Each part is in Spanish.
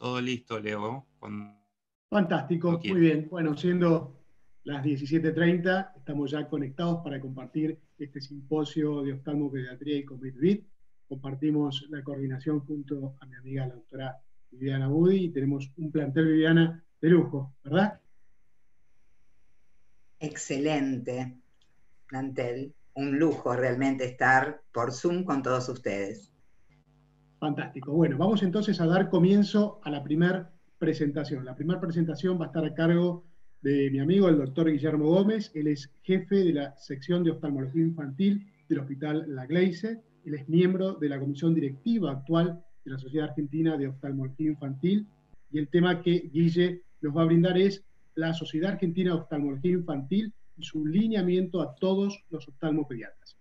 Todo listo, Leo. Fantástico, muy bien. Bueno, siendo las 17.30, estamos ya conectados para compartir este simposio de oftalmopediatría y COVID-19. Compartimos la coordinación junto a mi amiga la doctora Viviana Budi y tenemos un plantel, Viviana, de lujo, ¿verdad? Excelente plantel. Un lujo realmente estar por Zoom con todos ustedes. Fantástico. Bueno, vamos entonces a dar comienzo a la primera presentación. La primera presentación va a estar a cargo de mi amigo, el doctor Guillermo Gómez. Él es jefe de la sección de oftalmología infantil del Hospital La Gleice. Él es miembro de la comisión directiva actual de la Sociedad Argentina de Oftalmología Infantil. Y el tema que Guille nos va a brindar es la Sociedad Argentina de Oftalmología Infantil y su lineamiento a todos los oftalmopediatras.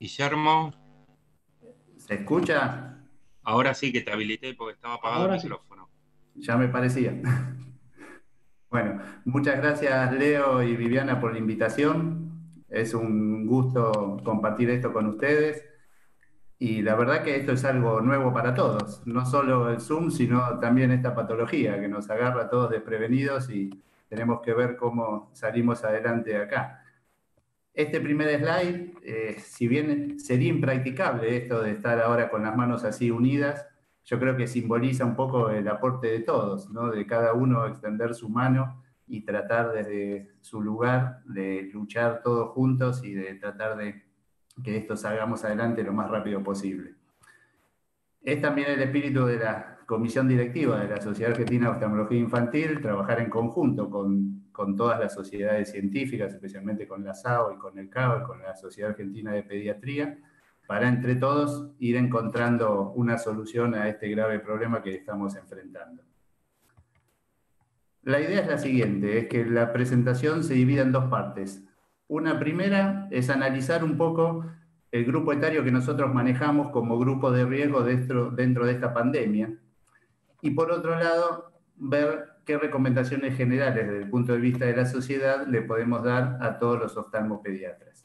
Guillermo. ¿Se escucha? Ahora sí que te habilité porque estaba apagado el micrófono. Ya me parecía. Bueno, muchas gracias Leo y Viviana por la invitación. Es un gusto compartir esto con ustedes. Y la verdad que esto es algo nuevo para todos, no solo el Zoom, sino también esta patología que nos agarra a todos desprevenidos y tenemos que ver cómo salimos adelante acá. Este primer slide, eh, si bien sería impracticable esto de estar ahora con las manos así unidas, yo creo que simboliza un poco el aporte de todos, ¿no? de cada uno extender su mano y tratar desde su lugar de luchar todos juntos y de tratar de que esto salgamos adelante lo más rápido posible. Es también el espíritu de la comisión directiva de la Sociedad Argentina de Oftalmología Infantil, trabajar en conjunto con con todas las sociedades científicas, especialmente con la SAO y con el CAO y con la Sociedad Argentina de Pediatría, para entre todos ir encontrando una solución a este grave problema que estamos enfrentando. La idea es la siguiente, es que la presentación se divida en dos partes. Una primera es analizar un poco el grupo etario que nosotros manejamos como grupo de riesgo dentro, dentro de esta pandemia. Y por otro lado, ver qué recomendaciones generales desde el punto de vista de la sociedad le podemos dar a todos los oftalmopediatras.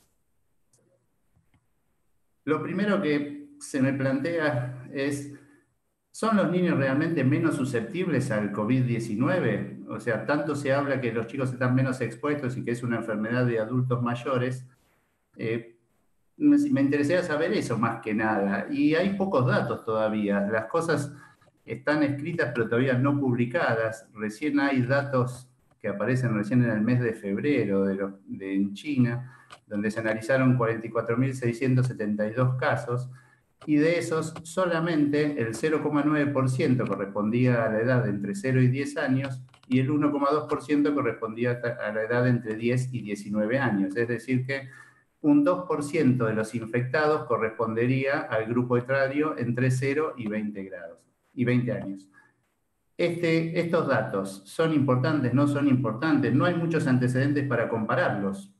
Lo primero que se me plantea es, ¿son los niños realmente menos susceptibles al COVID-19? O sea, tanto se habla que los chicos están menos expuestos y que es una enfermedad de adultos mayores. Eh, me interesaría saber eso más que nada. Y hay pocos datos todavía. Las cosas están escritas pero todavía no publicadas. Recién hay datos que aparecen recién en el mes de febrero de, en China, donde se analizaron 44.672 casos y de esos solamente el 0,9% correspondía a la edad entre 0 y 10 años y el 1,2% correspondía a la edad entre 10 y 19 años. Es decir, que un 2% de los infectados correspondería al grupo etario entre 0 y 20 grados y 20 años. Este, estos datos son importantes, no son importantes, no hay muchos antecedentes para compararlos.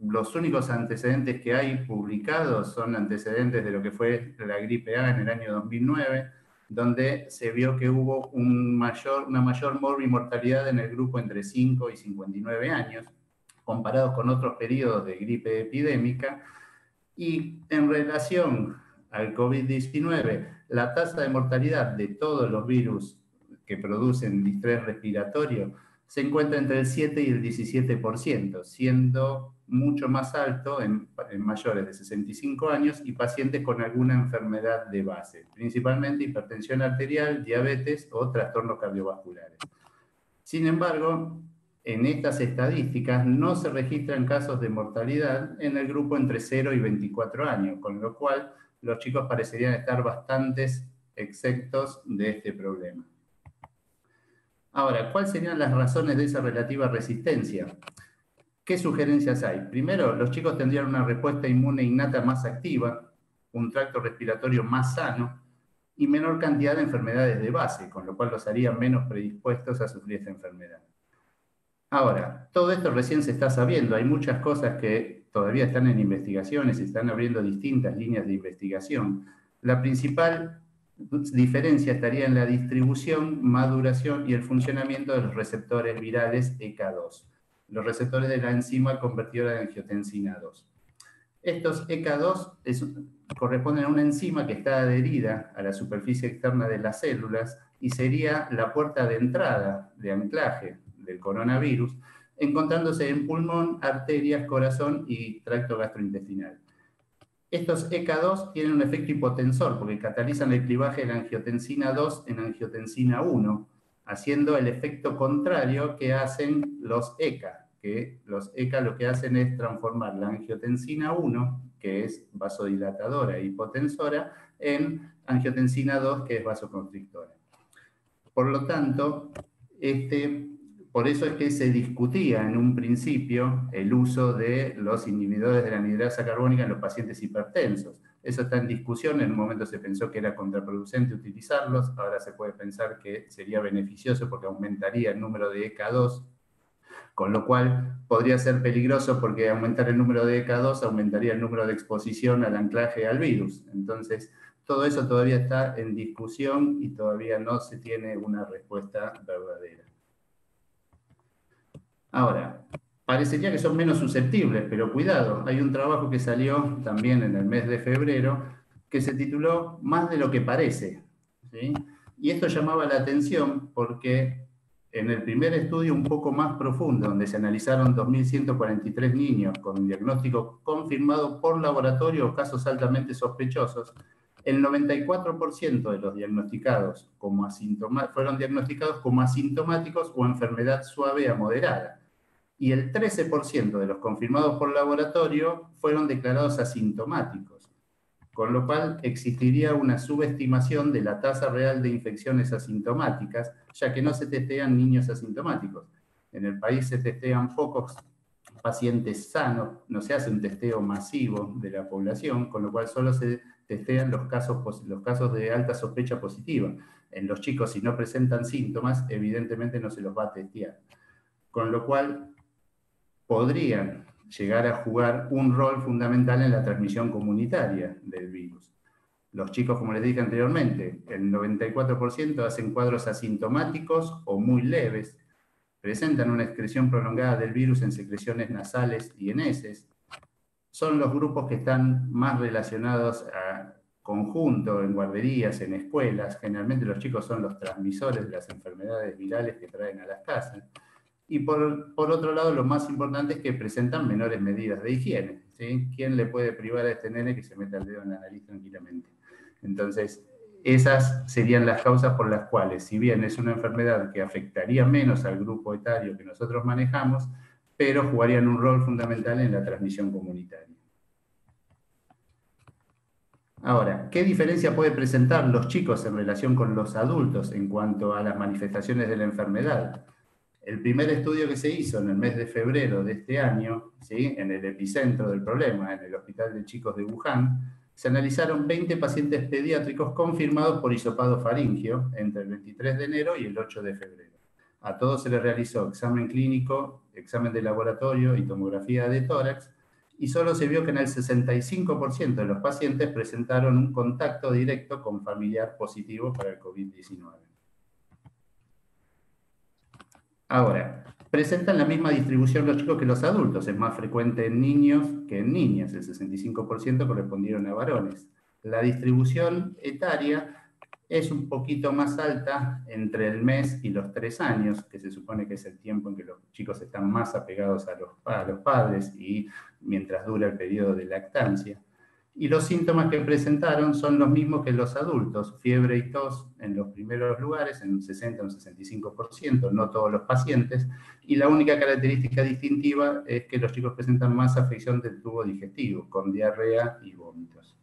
Los únicos antecedentes que hay publicados son antecedentes de lo que fue la gripe A en el año 2009, donde se vio que hubo un mayor, una mayor mortalidad en el grupo entre 5 y 59 años, comparados con otros periodos de gripe epidémica. Y en relación al COVID-19, la tasa de mortalidad de todos los virus que producen distrés respiratorio se encuentra entre el 7 y el 17%, siendo mucho más alto en, mayores de 65 años y pacientes con alguna enfermedad de base, principalmente hipertensión arterial, diabetes o trastornos cardiovasculares. Sin embargo, en estas estadísticas no se registran casos de mortalidad en el grupo entre 0 y 24 años, con lo cual los chicos parecerían estar bastantes exentos de este problema. Ahora, ¿cuáles serían las razones de esa relativa resistencia? ¿qué sugerencias hay? Primero, los chicos tendrían una respuesta inmune innata más activa, un tracto respiratorio más sano y menor cantidad de enfermedades de base, con lo cual los haría menos predispuestos a sufrir esta enfermedad. Ahora, todo esto recién se está sabiendo, hay muchas cosas que todavía están en investigaciones, están abriendo distintas líneas de investigación. La principal diferencia estaría en la distribución, maduración y el funcionamiento de los receptores virales EK2, los receptores de la enzima convertidora de angiotensina 2. Estos EK2 corresponden a una enzima que está adherida a la superficie externa de las células y sería la puerta de entrada, de anclaje del coronavirus, encontrándose en pulmón, arterias, corazón y tracto gastrointestinal. Estos EK2 tienen un efecto hipotensor porque catalizan el clivaje de la angiotensina 2 en angiotensina 1, haciendo el efecto contrario que hacen los ECA, que los ECA lo que hacen es transformar la angiotensina 1, que es vasodilatadora e hipotensora, en angiotensina 2, que es vasoconstrictora. Por lo tanto, este por eso es que se discutía en un principio el uso de los inhibidores de la anidrasa carbónica en los pacientes hipertensos. Eso está en discusión, en un momento se pensó que era contraproducente utilizarlos, ahora se puede pensar que sería beneficioso porque aumentaría el número de EK2, con lo cual podría ser peligroso porque aumentar el número de EK2 aumentaría el número de exposición al anclaje al virus. Entonces, todo eso todavía está en discusión y todavía no se tiene una respuesta verdadera. Ahora, parecería que son menos susceptibles, pero cuidado, hay un trabajo que salió también en el mes de febrero que se tituló Más de lo que parece. Y esto llamaba la atención porque en el primer estudio un poco más profundo, donde se analizaron 2.143 niños con diagnóstico confirmado por laboratorio o casos altamente sospechosos, el 94% de los diagnosticados como fueron diagnosticados como asintomáticos o enfermedad suave a moderada y el 13% de los confirmados por laboratorio fueron declarados asintomáticos, con lo cual existiría una subestimación de la tasa real de infecciones asintomáticas, ya que no se testean niños asintomáticos. En el país se testean pocos pacientes sanos, no se hace un testeo masivo de la población, con lo cual solo se testean los casos, los casos de alta sospecha positiva. En los chicos, si no presentan síntomas, evidentemente no se los va a testear. Con lo cual, podrían llegar a jugar un rol fundamental en la transmisión comunitaria del virus. Los chicos, como les dije anteriormente, el 94% hacen cuadros asintomáticos o muy leves, presentan una excreción prolongada del virus en secreciones nasales y en heces. Son los grupos que están más relacionados a conjunto, en guarderías, en escuelas. Generalmente los chicos son los transmisores de las enfermedades virales que traen a las casas. Y por, otro lado, lo más importante es que presentan menores medidas de higiene. ¿sí? ¿Quién le puede privar a este nene que se meta el dedo en la nariz tranquilamente? Entonces, esas serían las causas por las cuales, si bien es una enfermedad que afectaría menos al grupo etario que nosotros manejamos, pero jugarían un rol fundamental en la transmisión comunitaria. Ahora, ¿qué diferencia puede presentar los chicos en relación con los adultos en cuanto a las manifestaciones de la enfermedad? El primer estudio que se hizo en el mes de febrero de este año, ¿sí? en el epicentro del problema, en el Hospital de Chicos de Wuhan, se analizaron 20 pacientes pediátricos confirmados por hisopado faringio entre el 23 de enero y el 8 de febrero. A todos se les realizó examen clínico, examen de laboratorio y tomografía de tórax, y solo se vio que en el 65% de los pacientes presentaron un contacto directo con familiar positivo para el COVID-19. Ahora, presentan la misma distribución los chicos que los adultos. Es más frecuente en niños que en niñas. El 65% correspondieron a varones. La distribución etaria es un poquito más alta entre el mes y los tres años, que se supone que es el tiempo en que los chicos están más apegados a los, a los padres y mientras dura el periodo de lactancia. Y los síntomas que presentaron son los mismos que los adultos, fiebre y tos en los primeros lugares, en un 60 o un 65%, no todos los pacientes, y la única característica distintiva es que los chicos presentan más afección del tubo digestivo, con diarrea y vómitos.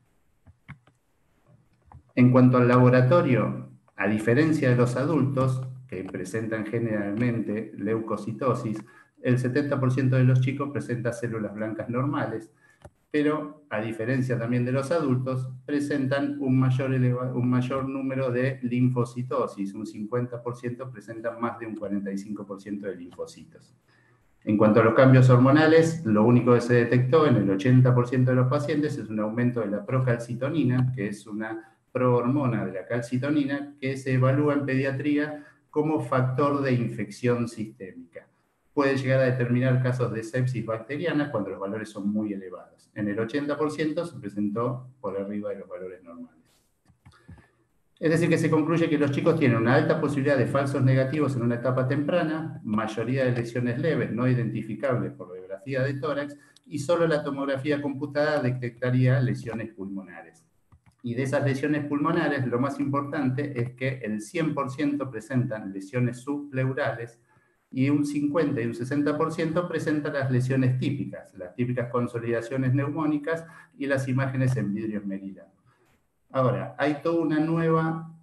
En cuanto al laboratorio, a diferencia de los adultos, que presentan generalmente leucocitosis, el 70% de los chicos presenta células blancas normales, pero a diferencia también de los adultos, presentan un mayor, número de linfocitosis, un 50% presentan más de un 45% de linfocitos. En cuanto a los cambios hormonales, lo único que se detectó en el 80% de los pacientes es un aumento de la procalcitonina, que es una prohormona de la calcitonina, que se evalúa en pediatría como factor de infección sistémica. Puede llegar a determinar casos de sepsis bacteriana cuando los valores son muy elevados. En el 80% se presentó por arriba de los valores normales. Es decir, que se concluye que los chicos tienen una alta posibilidad de falsos negativos en una etapa temprana, mayoría de lesiones leves no identificables por radiografía de tórax, y solo la tomografía computada detectaría lesiones pulmonares. Y de esas lesiones pulmonares, lo más importante es que el 100% presentan lesiones subpleurales y un 50 y un 60% presentan las lesiones típicas, las típicas consolidaciones neumónicas y las imágenes en vidrio esmerilado. Ahora, hay toda una nueva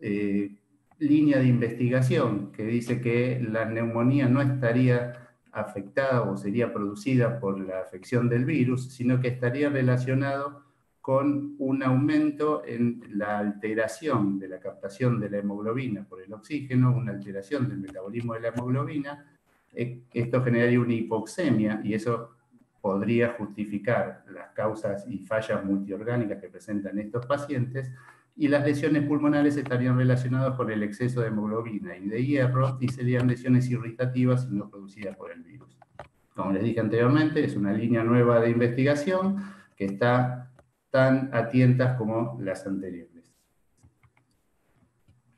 eh, línea de investigación que dice que la neumonía no estaría afectada o sería producida por la afección del virus, sino que estaría relacionado con un aumento en la alteración de la captación de la hemoglobina por el oxígeno, una alteración del metabolismo de la hemoglobina. Eh, esto generaría una hipoxemia y eso podría justificar las causas y fallas multiorgánicas que presentan estos pacientes, y las lesiones pulmonares estarían relacionadas con el exceso de hemoglobina y de hierro y serían lesiones irritativas y no producidas por el virus. Como les dije anteriormente, es una línea nueva de investigación que está tan atientas como las anteriores.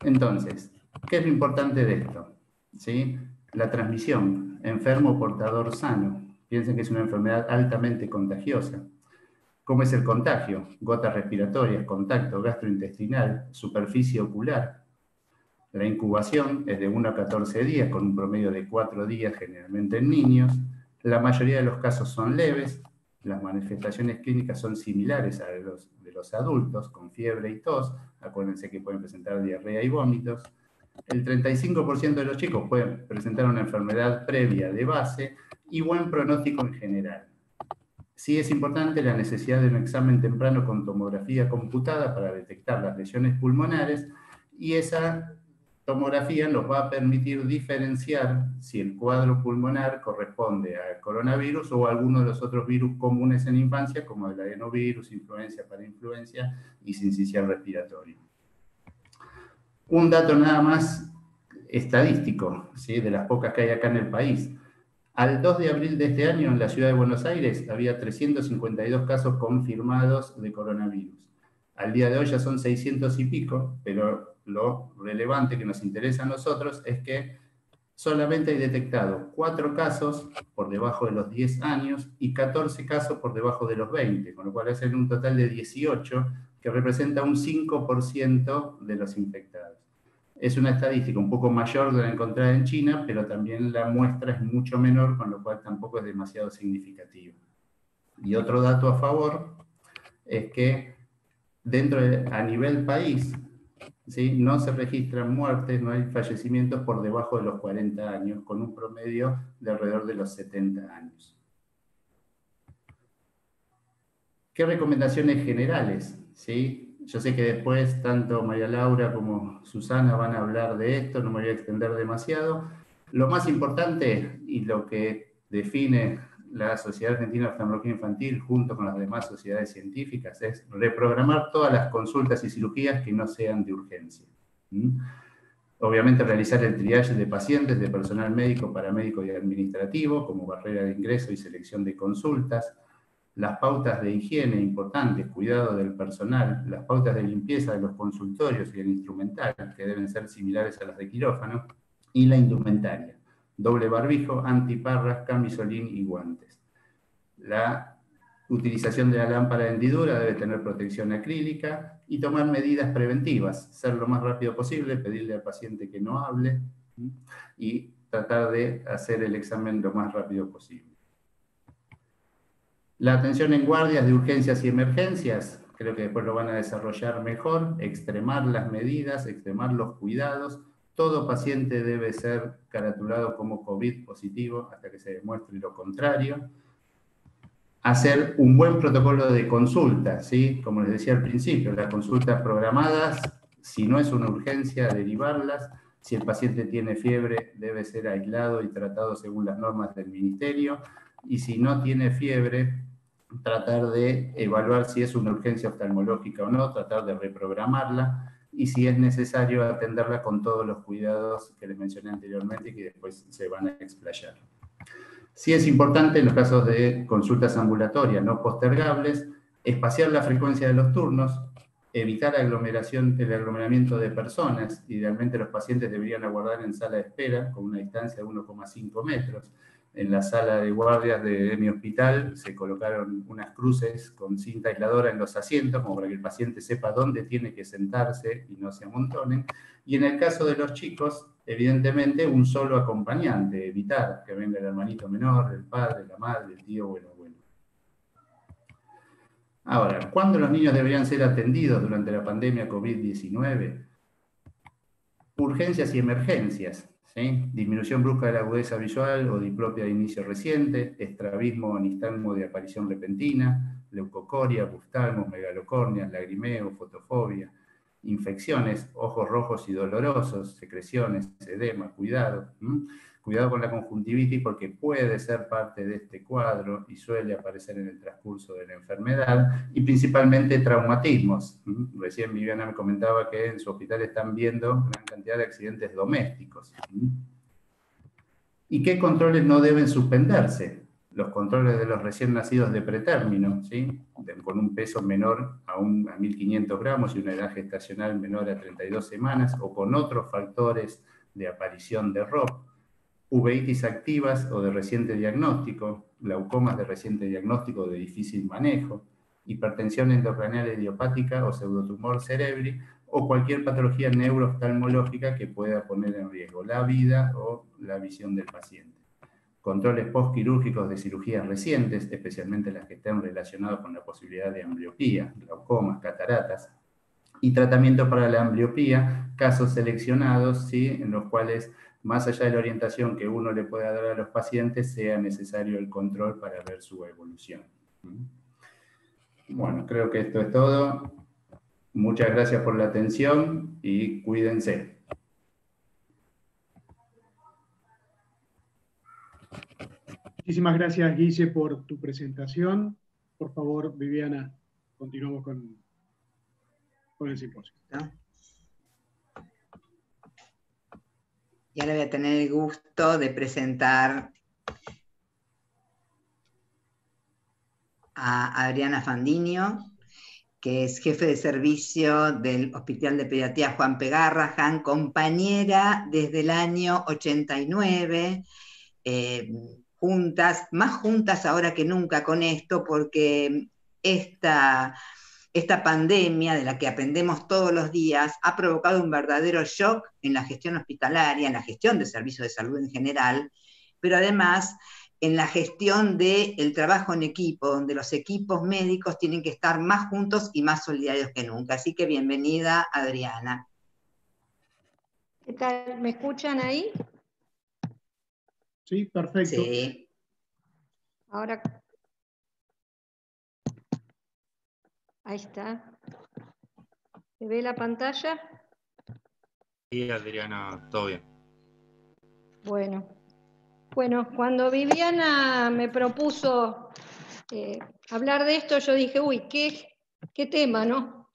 Entonces, ¿qué es lo importante de esto? ¿Sí? La transmisión, enfermo portador sano. Piensen que es una enfermedad altamente contagiosa. ¿Cómo es el contagio? Gotas respiratorias, contacto gastrointestinal, superficie ocular. La incubación es de 1 a 14 días, con un promedio de 4 días generalmente en niños. La mayoría de los casos son leves. Las manifestaciones clínicas son similares a los de los adultos, con fiebre y tos. Acuérdense que pueden presentar diarrea y vómitos. El 35% de los chicos pueden presentar una enfermedad previa de base y buen pronóstico en general. Sí es importante la necesidad de un examen temprano con tomografía computada para detectar las lesiones pulmonares y esa tomografía nos va a permitir diferenciar si el cuadro pulmonar corresponde al coronavirus o a alguno de los otros virus comunes en infancia, como el adenovirus, influencia para influencia y sincicial respiratorio. Un dato nada más estadístico, ¿sí? de las pocas que hay acá en el país. Al 2 de abril de este año, en la ciudad de Buenos Aires, había 352 casos confirmados de coronavirus. Al día de hoy ya son 600 y pico, pero lo relevante que nos interesa a nosotros es que solamente hay detectado 4 casos por debajo de los 10 años y 14 casos por debajo de los 20, con lo cual es un total de 18, que representa un 5% de los infectados es una estadística un poco mayor de la encontrada en China, pero también la muestra es mucho menor, con lo cual tampoco es demasiado significativa. Y otro dato a favor es que dentro de, a nivel país, ¿sí? no se registran muertes, no hay fallecimientos por debajo de los 40 años, con un promedio de alrededor de los 70 años. ¿Qué recomendaciones generales? ¿sí? Yo sé que después tanto María Laura como Susana van a hablar de esto, no me voy a extender demasiado. Lo más importante y lo que define la Sociedad Argentina de Oftalmología Infantil junto con las demás sociedades científicas es reprogramar todas las consultas y cirugías que no sean de urgencia. Obviamente realizar el triage de pacientes de personal médico, paramédico y administrativo como barrera de ingreso y selección de consultas, las pautas de higiene importantes, cuidado del personal, las pautas de limpieza de los consultorios y el instrumental, que deben ser similares a las de quirófano, y la indumentaria, doble barbijo, antiparras, camisolín y guantes. La utilización de la lámpara de hendidura debe tener protección acrílica y tomar medidas preventivas, ser lo más rápido posible, pedirle al paciente que no hable y tratar de hacer el examen lo más rápido posible. La atención en guardias de urgencias y emergencias, creo que después lo van a desarrollar mejor, extremar las medidas, extremar los cuidados, todo paciente debe ser caratulado como COVID positivo hasta que se demuestre lo contrario. Hacer un buen protocolo de consulta, ¿sí? Como les decía al principio, las consultas programadas, si no es una urgencia, derivarlas. Si el paciente tiene fiebre, debe ser aislado y tratado según las normas del ministerio. Y si no tiene fiebre, tratar de evaluar si es una urgencia oftalmológica o no, tratar de reprogramarla y si es necesario atenderla con todos los cuidados que les mencioné anteriormente y que después se van a explayar. Sí es importante en los casos de consultas ambulatorias no postergables, espaciar la frecuencia de los turnos, evitar aglomeración, el aglomeramiento de personas, idealmente los pacientes deberían aguardar en sala de espera con una distancia de 1,5 metros, en la sala de guardias de, mi hospital se colocaron unas cruces con cinta aisladora en los asientos, como para que el paciente sepa dónde tiene que sentarse y no se amontonen. Y en el caso de los chicos, evidentemente, un solo acompañante, evitar que venga el hermanito menor, el padre, la madre, el tío o el abuelo. Ahora, ¿cuándo los niños deberían ser atendidos durante la pandemia COVID-19? Urgencias y emergencias. Disminución brusca de la agudeza visual o diplopia de inicio reciente, estrabismo o nistagmo de aparición repentina, leucocoria, buftalmos, megalocornias, lagrimeo, fotofobia, infecciones, ojos rojos y dolorosos, secreciones, edema, cuidado. Cuidado con la conjuntivitis porque puede ser parte de este cuadro y suele aparecer en el transcurso de la enfermedad y principalmente traumatismos. Recién Viviana me comentaba que en su hospital están viendo gran cantidad de accidentes domésticos. ¿Y qué controles no deben suspenderse? Los controles de los recién nacidos de pretérmino, ¿sí? con un peso menor a, un, a 1.500 gramos y una edad gestacional menor a 32 semanas, o con otros factores de aparición de ROP uveitis activas o de reciente diagnóstico, glaucomas de reciente diagnóstico de difícil manejo, hipertensión endocranial idiopática o pseudotumor cerebri, o cualquier patología neurooftalmológica que pueda poner en riesgo la vida o la visión del paciente. Controles postquirúrgicos de cirugías recientes, especialmente las que estén relacionadas con la posibilidad de ambliopía, glaucomas, cataratas, y tratamiento para la ambliopía, casos seleccionados ¿sí? en los cuales más allá de la orientación que uno le pueda dar a los pacientes, sea necesario el control para ver su evolución. Bueno, creo que esto es todo. Muchas gracias por la atención y cuídense. Muchísimas gracias, Guille, por tu presentación. Por favor, Viviana, continuamos con, con el simposio. Y ahora voy a tener el gusto de presentar a Adriana Fandinio, que es jefe de servicio del Hospital de Pediatría Juan Pegarrahan, compañera desde el año 89, eh, juntas, más juntas ahora que nunca con esto, porque esta esta pandemia de la que aprendemos todos los días ha provocado un verdadero shock en la gestión hospitalaria, en la gestión de servicios de salud en general, pero además en la gestión del trabajo en equipo, donde los equipos médicos tienen que estar más juntos y más solidarios que nunca. Así que bienvenida, Adriana. ¿Qué tal? ¿Me escuchan ahí? Sí, perfecto. Sí. Ahora Ahí está. ¿Se ve la pantalla? Sí, Adriana, todo bien. Bueno, bueno, cuando Viviana me propuso eh, hablar de esto, yo dije, uy, qué, qué tema, ¿no?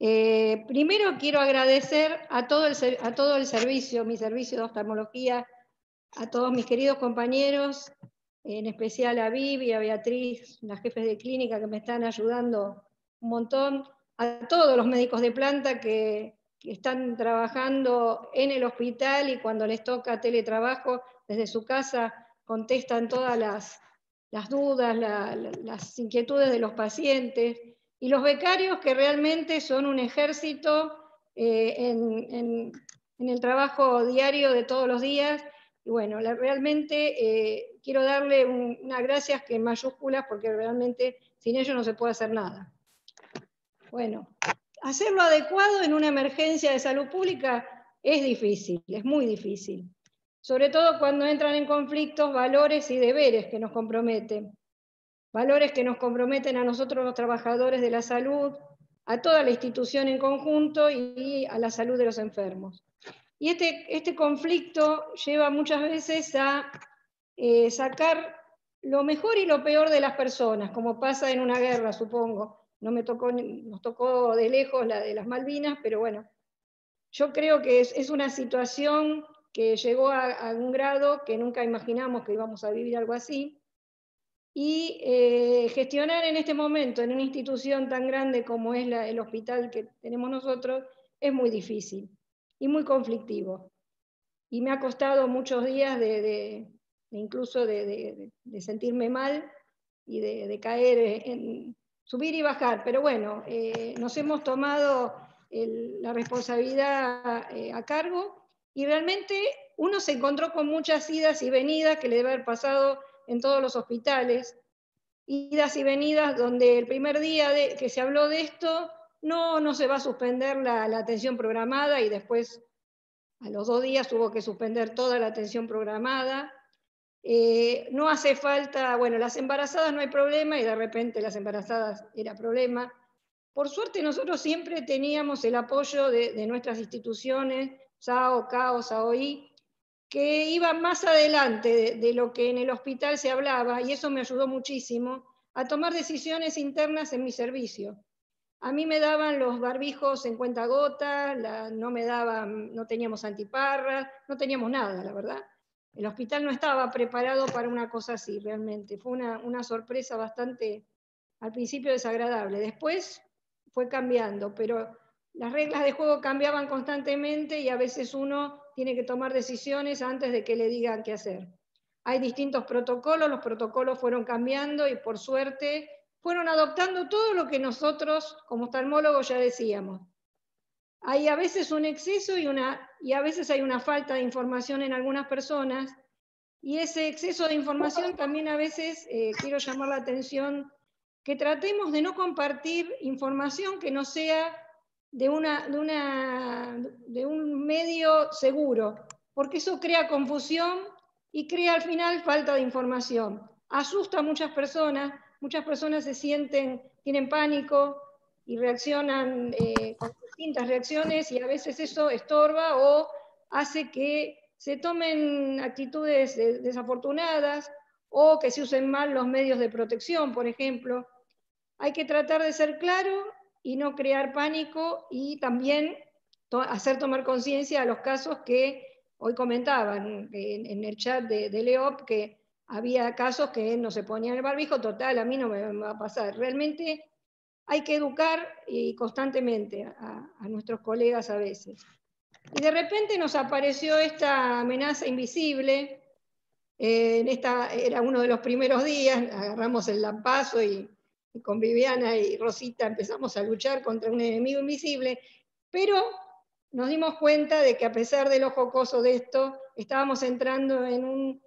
Eh, primero quiero agradecer a todo, el, a todo el servicio, mi servicio de oftalmología, a todos mis queridos compañeros, en especial a Vivi, a Beatriz, las jefes de clínica que me están ayudando un montón a todos los médicos de planta que, están trabajando en el hospital y cuando les toca teletrabajo desde su casa contestan todas las, dudas, las inquietudes de los pacientes. Y los becarios que realmente son un ejército eh, en, el trabajo diario de todos los días. Y bueno, realmente eh, quiero darle unas gracias que en mayúsculas porque realmente sin ellos no se puede hacer nada. Bueno, hacerlo adecuado en una emergencia de salud pública es difícil, es muy difícil. Sobre todo cuando entran en conflictos valores y deberes que nos comprometen. Valores que nos comprometen a nosotros los trabajadores de la salud, a toda la institución en conjunto y a la salud de los enfermos. Y este, este conflicto lleva muchas veces a eh, sacar lo mejor y lo peor de las personas, como pasa en una guerra, supongo. No me tocó, nos tocó de lejos la de las Malvinas, pero bueno, yo creo que es, una situación que llegó a, un grado que nunca imaginamos que íbamos a vivir algo así. Y eh, gestionar en este momento en una institución tan grande como es el hospital que tenemos nosotros es muy difícil y muy conflictivo. Y me ha costado muchos días de, incluso de, sentirme mal y de, caer en subir y bajar. Pero bueno, eh, nos hemos tomado la responsabilidad eh, a cargo y realmente uno se encontró con muchas idas y venidas que le debe haber pasado en todos los hospitales, idas y venidas donde el primer día que se habló de esto no, no se va a suspender la, atención programada y después a los dos días hubo que suspender toda la atención programada. Eh, no hace falta, bueno, las embarazadas no hay problema y de repente las embarazadas era problema. Por suerte nosotros siempre teníamos el apoyo de, nuestras instituciones, SAO, CAO, SAOI, que iban más adelante de, lo que en el hospital se hablaba, y eso me ayudó muchísimo a tomar decisiones internas en mi servicio. A mí me daban los barbijos en cuenta gota, no me daban, no teníamos antiparras, no teníamos nada, la verdad. El hospital no estaba preparado para una cosa así, realmente. Fue una, una sorpresa bastante, al principio desagradable. Después fue cambiando, pero las reglas de juego cambiaban constantemente y a veces uno tiene que tomar decisiones antes de que le digan qué hacer. Hay distintos protocolos, los protocolos fueron cambiando y por suerte fueron adoptando todo lo que nosotros como oftalmólogos ya decíamos. Hay a veces un exceso y, una, y a veces hay una falta de información en algunas personas, y ese exceso de información también a veces, eh, quiero llamar la atención, que tratemos de no compartir información que no sea de, una, de, una, de un medio seguro, porque eso crea confusión y crea al final falta de información. Asusta a muchas personas, muchas personas se sienten, tienen pánico y reaccionan eh, distintas reacciones y a veces eso estorba o hace que se tomen actitudes desafortunadas o que se usen mal los medios de protección, por ejemplo. Hay que tratar de ser claro y no crear pánico y también hacer tomar conciencia a los casos que hoy comentaban en, el chat de, Leop, que había casos que no se ponían el barbijo, total, a mí no me va a pasar. Realmente hay que educar y constantemente a, nuestros colegas a veces. Y de repente nos apareció esta amenaza invisible. Eh, esta, era uno de los primeros días, agarramos el lampazo y, y con Viviana y Rosita empezamos a luchar contra un enemigo invisible, pero nos dimos cuenta de que a pesar de lo jocoso de esto, estábamos entrando en un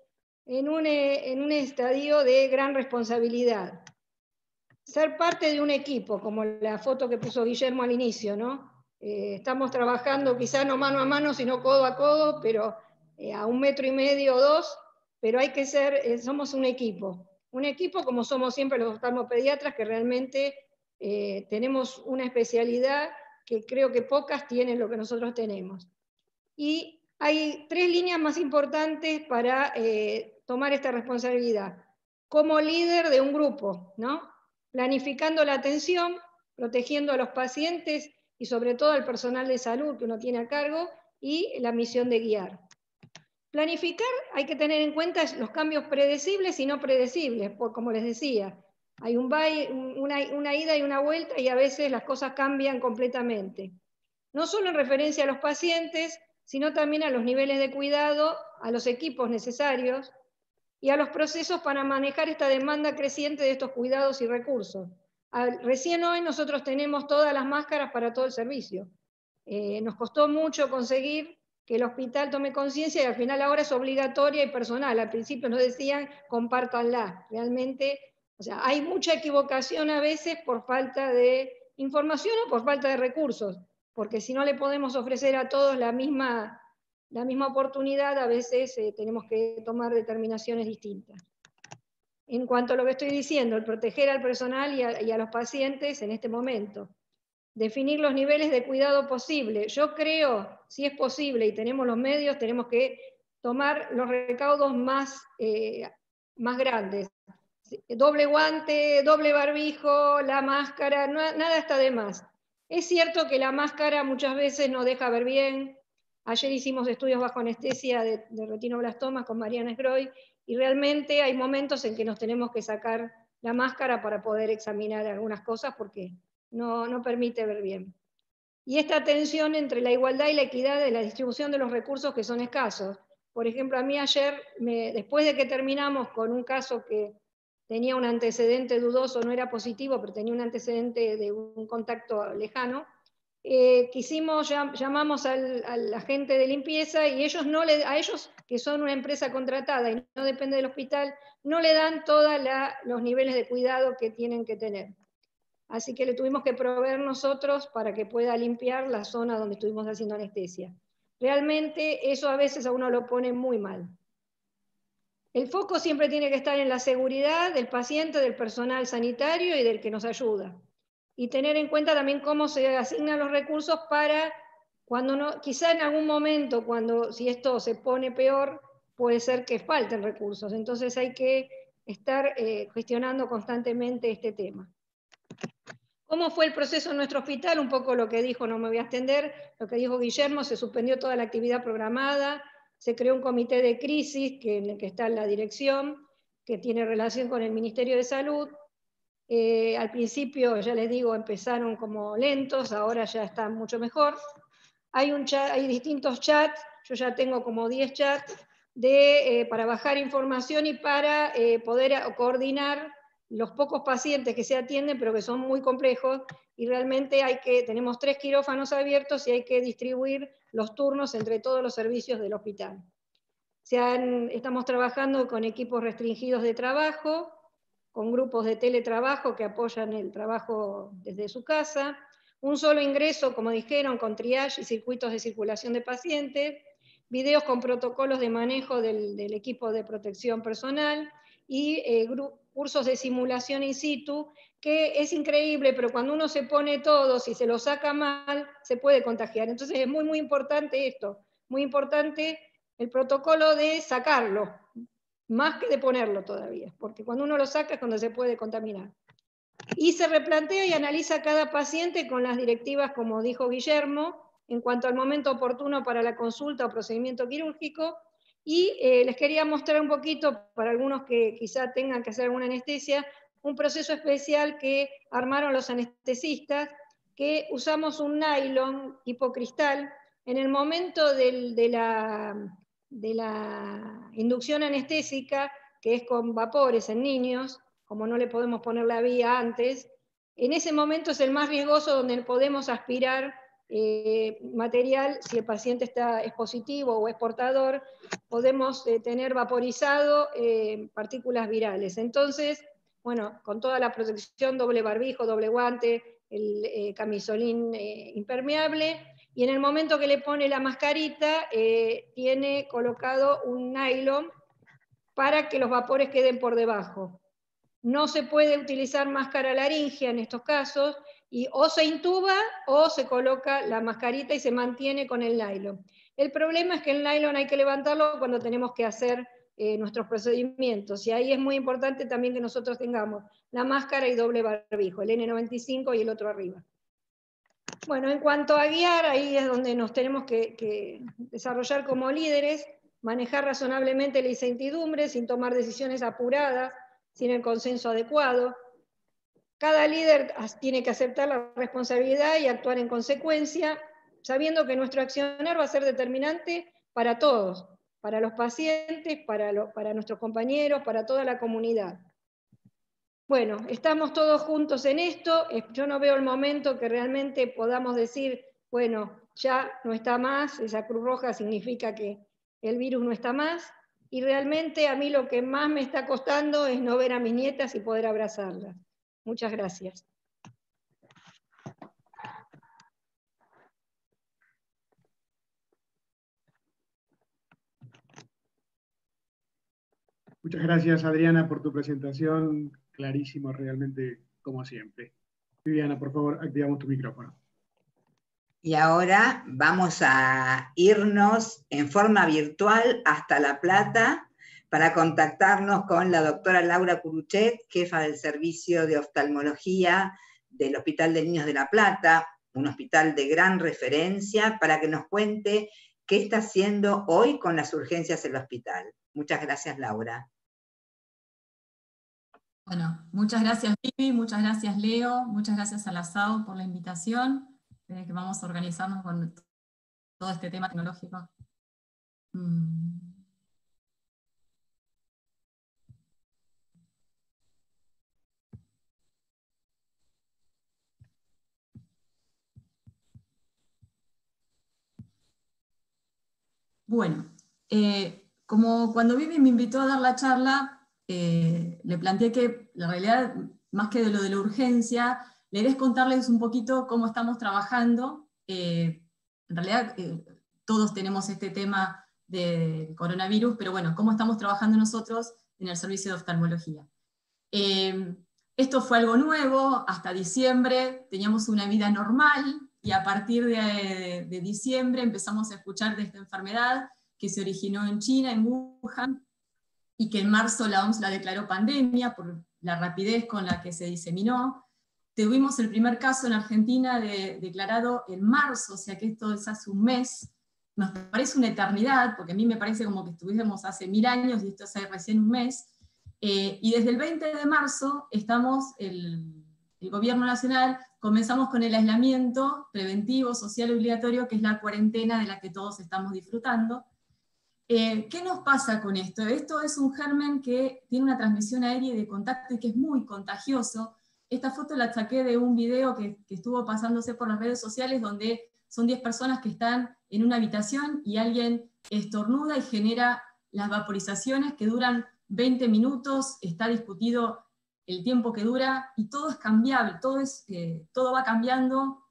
en un, eh, en un estadio de gran responsabilidad. Ser parte de un equipo, como la foto que puso Guillermo al inicio, ¿no? Eh, estamos trabajando quizá no mano a mano, sino codo a codo, pero eh, a un metro y medio o dos, pero hay que ser, somos un equipo. Un equipo como somos siempre los oftalmopediatras, que realmente tenemos una especialidad que creo que pocas tienen lo que nosotros tenemos. Y hay tres líneas más importantes para tomar esta responsabilidad como líder de un grupo, ¿no? Planificando la atención, protegiendo a los pacientes y sobre todo al personal de salud que uno tiene a cargo y la misión de guiar. Planificar hay que tener en cuenta los cambios predecibles y no predecibles, como les decía, hay un una, una ida y una vuelta y a veces las cosas cambian completamente. No solo en referencia a los pacientes, sino también a los niveles de cuidado, a los equipos necesarios, y a los procesos para manejar esta demanda creciente de estos cuidados y recursos. recién hoy nosotros tenemos todas las máscaras para todo el servicio. Eh, nos costó mucho conseguir que el hospital tome conciencia y al final ahora es obligatoria y personal. Al principio nos decían, compártanla. Realmente, o sea, hay mucha equivocación a veces por falta de información o por falta de recursos. porque si no le podemos ofrecer a todos la misma, la misma oportunidad, a veces eh, tenemos que tomar determinaciones distintas. En cuanto a lo que estoy diciendo, el proteger al personal y a, los pacientes en este momento. Definir los niveles de cuidado posible. Yo creo, si es posible y tenemos los medios, tenemos que tomar los recaudos más, eh, más grandes. Doble guante, doble barbijo, la máscara, nada está de más. Es cierto que la máscara muchas veces no deja ver bien. Ayer hicimos estudios bajo anestesia de, de retinoblastomas con Mariana Esgroy y realmente hay momentos en que nos tenemos que sacar la máscara para poder examinar algunas cosas porque no, no permite ver bien. Y esta tensión entre la igualdad y la equidad de la distribución de los recursos que son escasos. Por ejemplo, a mí ayer, después de que terminamos con un caso que tenía un antecedente dudoso, no era positivo, pero tenía un antecedente de un contacto lejano, eh, quisimos, llamamos al, a la gente de limpieza y ellos no le, a ellos, que son una empresa contratada y no depende del hospital, no le dan todos los niveles de cuidado que tienen que tener. Así que le tuvimos que proveer nosotros para que pueda limpiar la zona donde estuvimos haciendo anestesia. Realmente eso a veces a uno lo pone muy mal. El foco siempre tiene que estar en la seguridad del paciente, del personal sanitario y del que nos ayuda. Y tener en cuenta también cómo se asignan los recursos para cuando no, quizá en algún momento, cuando si esto se pone peor, puede ser que falten recursos. Entonces hay que estar eh, gestionando constantemente este tema. ¿Cómo fue el proceso en nuestro hospital? Un poco lo que dijo, no me voy a extender, lo que dijo Guillermo, se suspendió toda la actividad programada, se creó un comité de crisis que, en el que está la dirección, que tiene relación con el Ministerio de Salud. Eh, al principio, ya les digo, empezaron como lentos, ahora ya están mucho mejor. Hay, un chat, hay distintos chats, yo ya tengo como 10 chats eh, para bajar información y para eh, poder coordinar los pocos pacientes que se atienden, pero que son muy complejos, y realmente hay que, tenemos tres quirófanos abiertos y hay que distribuir los turnos entre todos los servicios del hospital. Estamos trabajando con equipos restringidos de trabajo, con grupos de teletrabajo que apoyan el trabajo desde su casa, un solo ingreso, como dijeron, con triage y circuitos de circulación de pacientes, videos con protocolos de manejo del, equipo de protección personal y eh, cursos de simulación in situ, que es increíble, pero cuando uno se pone todo, si se lo saca mal, se puede contagiar. Entonces es muy, muy importante esto, muy importante el protocolo de sacarlo, más que de ponerlo todavía, porque cuando uno lo saca es cuando se puede contaminar. Y se replantea y analiza cada paciente con las directivas, como dijo Guillermo, en cuanto al momento oportuno para la consulta o procedimiento quirúrgico, y eh, les quería mostrar un poquito, para algunos que quizá tengan que hacer alguna anestesia, un proceso especial que armaron los anestesistas, que usamos un nylon tipo cristal. En el momento de, la, de la inducción anestésica, que es con vapores en niños, como no le podemos poner la vía antes, en ese momento es el más riesgoso donde podemos aspirar eh, material, si el paciente está, es positivo o es portador, podemos eh, tener vaporizado eh, partículas virales. Entonces, bueno, con toda la protección, doble barbijo, doble guante, el camisolín impermeable, y en el momento que le pone la mascarita, tiene colocado un nylon para que los vapores queden por debajo. No se puede utilizar máscara laringea en estos casos, y o se intuba o se coloca la mascarita y se mantiene con el nylon. El problema es que el nylon hay que levantarlo cuando tenemos que hacer eh, nuestros procedimientos, y ahí es muy importante también que nosotros tengamos la máscara y doble barbijo, el N95 y el otro arriba. Bueno, en cuanto a guiar, ahí es donde nos tenemos que, desarrollar como líderes, manejar razonablemente la incertidumbre sin tomar decisiones apuradas, sin el consenso adecuado, cada líder tiene que aceptar la responsabilidad y actuar en consecuencia, sabiendo que nuestro accionar va a ser determinante para todos, para los pacientes, para nuestros compañeros, para toda la comunidad. Bueno, estamos todos juntos en esto. Yo no veo el momento que realmente podamos decir, bueno, ya no está más, esa cruz roja significa que el virus no está más. Y realmente a mí lo que más me está costando es no ver a mis nietas y poder abrazarlas. Muchas gracias. Muchas gracias, Adriana, por tu presentación Clarísimo, realmente, como siempre. Viviana, por favor, activamos tu micrófono. Y ahora vamos a irnos en forma virtual hasta La Plata para contactarnos con la doctora Laura Curuchet, jefa del servicio de oftalmología del Hospital de Niños de La Plata, un hospital de gran referencia, para que nos cuente qué está haciendo hoy con las urgencias en el hospital. Muchas gracias, Laura. Bueno, muchas gracias Vivi, muchas gracias Leo, muchas gracias a la SAO por la invitación, eh, que vamos a organizarnos con todo este tema tecnológico. Mm. Bueno, eh, como cuando Vivi me invitó a dar la charla, eh, le planteé que la realidad, más que de lo de la urgencia, la idea es contarles un poquito cómo estamos trabajando. Eh, en realidad, todos tenemos este tema del coronavirus, pero bueno, cómo estamos trabajando nosotros en el servicio de oftalmología. esto fue algo nuevo, hasta diciembre teníamos una vida normal, y a partir de, diciembre empezamos a escuchar de esta enfermedad que se originó en China, en Wuhan, y que en marzo la OMS la declaró pandemia por la rapidez con la que se diseminó. Tuvimos el primer caso en Argentina declarado en marzo, o sea que esto es hace un mes. Nos parece una eternidad, porque a mí me parece como que estuviésemos hace mil años y esto es recién un mes. Eh, y desde el 20 de marzo estamos, el, el gobierno nacional comenzamos con el aislamiento preventivo, social obligatorio, que es la cuarentena de la que todos estamos disfrutando. Eh, ¿Qué nos pasa con esto? Esto es un germen que tiene una transmisión aérea de contacto y que es muy contagioso. Esta foto la saqué de un video que, estuvo pasándose por las redes sociales donde son 10 personas que están en una habitación y alguien estornuda y genera las vaporizaciones que duran 20 minutos, está discutido el tiempo que dura y todo es cambiable, todo, es, eh, todo va cambiando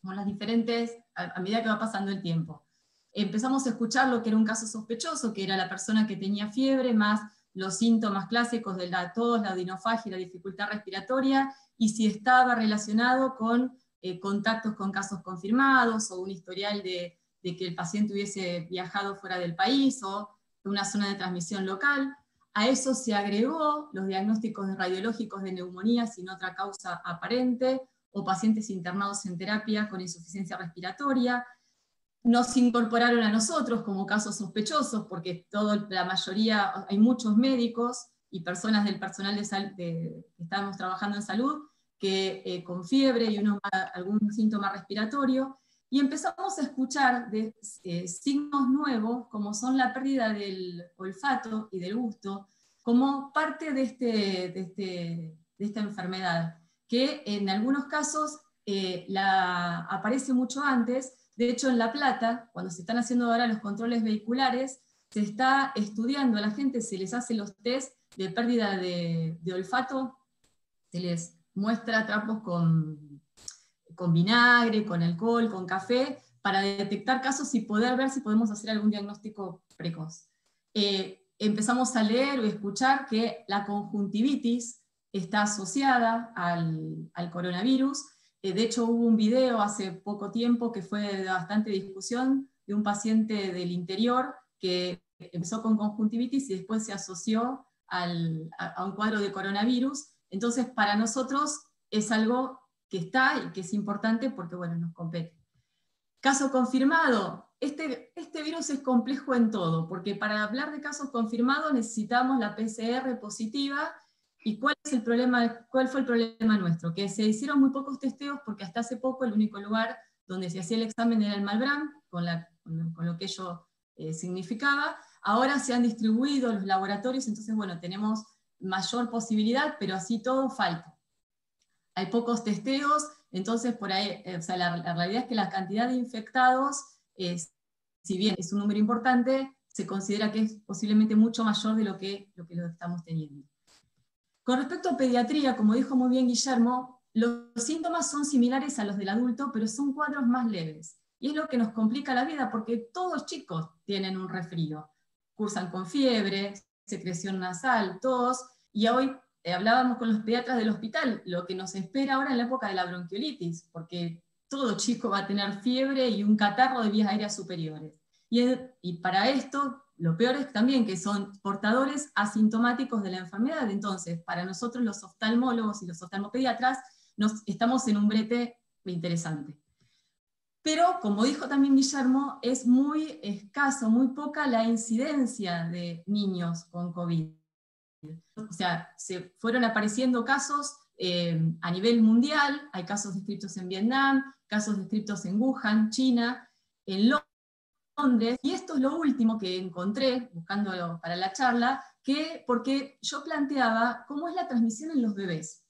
con las diferentes, a, medida que va pasando el tiempo. Empezamos a escuchar lo que era un caso sospechoso, que era la persona que tenía fiebre, más los síntomas clásicos de la tos, la odinofagia la dificultad respiratoria, y si estaba relacionado con eh, contactos con casos confirmados o un historial de, de que el paciente hubiese viajado fuera del país o una zona de transmisión local. A eso se agregó los diagnósticos radiológicos de neumonía sin otra causa aparente o pacientes internados en terapia con insuficiencia respiratoria. Nos incorporaron a nosotros como casos sospechosos porque todo, la mayoría, hay muchos médicos y personas del personal de, que estamos trabajando en salud que eh, con fiebre y uno, algún síntoma respiratorio, y empezamos a escuchar de, eh, signos nuevos, como son la pérdida del olfato y del gusto, como parte de, este, de, este, de esta enfermedad, que en algunos casos eh, la, aparece mucho antes. De hecho, en La Plata, cuando se están haciendo ahora los controles vehiculares, se está estudiando a la gente, se les hace los test de pérdida de, olfato, se les muestra trapos con con vinagre, con alcohol, con café, para detectar casos y poder ver si podemos hacer algún diagnóstico precoz. Eh, empezamos a leer o escuchar que la conjuntivitis está asociada al, coronavirus. Eh, de hecho, hubo un video hace poco tiempo que fue de bastante discusión de un paciente del interior que empezó con conjuntivitis y después se asoció a, a un cuadro de coronavirus. Entonces, para nosotros es algo que está y que es importante porque, bueno, nos compete. Caso confirmado. Este, este virus es complejo en todo, porque para hablar de casos confirmados necesitamos la PCR positiva. ¿Y cuál, es el problema, cuál fue el problema nuestro? Que se hicieron muy pocos testeos porque hasta hace poco el único lugar donde se hacía el examen era el Malbrán, con, lo que ello eh, significaba. Ahora se han distribuido los laboratorios, entonces, bueno, tenemos mayor posibilidad, pero así todo falta hay pocos testeos, entonces por ahí, eh, o sea, la, realidad es que la cantidad de infectados, es, si bien es un número importante, se considera que es posiblemente mucho mayor de lo que, lo que lo estamos teniendo. Con respecto a pediatría, como dijo muy bien Guillermo, los síntomas son similares a los del adulto, pero son cuadros más leves. Y es lo que nos complica la vida, porque todos chicos tienen un resfrío. Cursan con fiebre, secreción nasal, tos, y hoy eh, hablábamos con los pediatras del hospital, lo que nos espera ahora en la época de la bronquiolitis, porque todo chico va a tener fiebre y un catarro de vías aéreas superiores. Y, y para esto, lo peor es también que son portadores asintomáticos de la enfermedad. Entonces, para nosotros los oftalmólogos y los oftalmopediatras, nos, estamos en un brete interesante. Pero, como dijo también Guillermo, es muy escaso, muy poca la incidencia de niños con COVID. O sea, se fueron apareciendo casos eh, a nivel mundial, hay casos descritos en Vietnam, casos descritos en Wuhan, China, en Londres, y esto es lo último que encontré buscando para la charla, que, porque yo planteaba cómo es la transmisión en los bebés.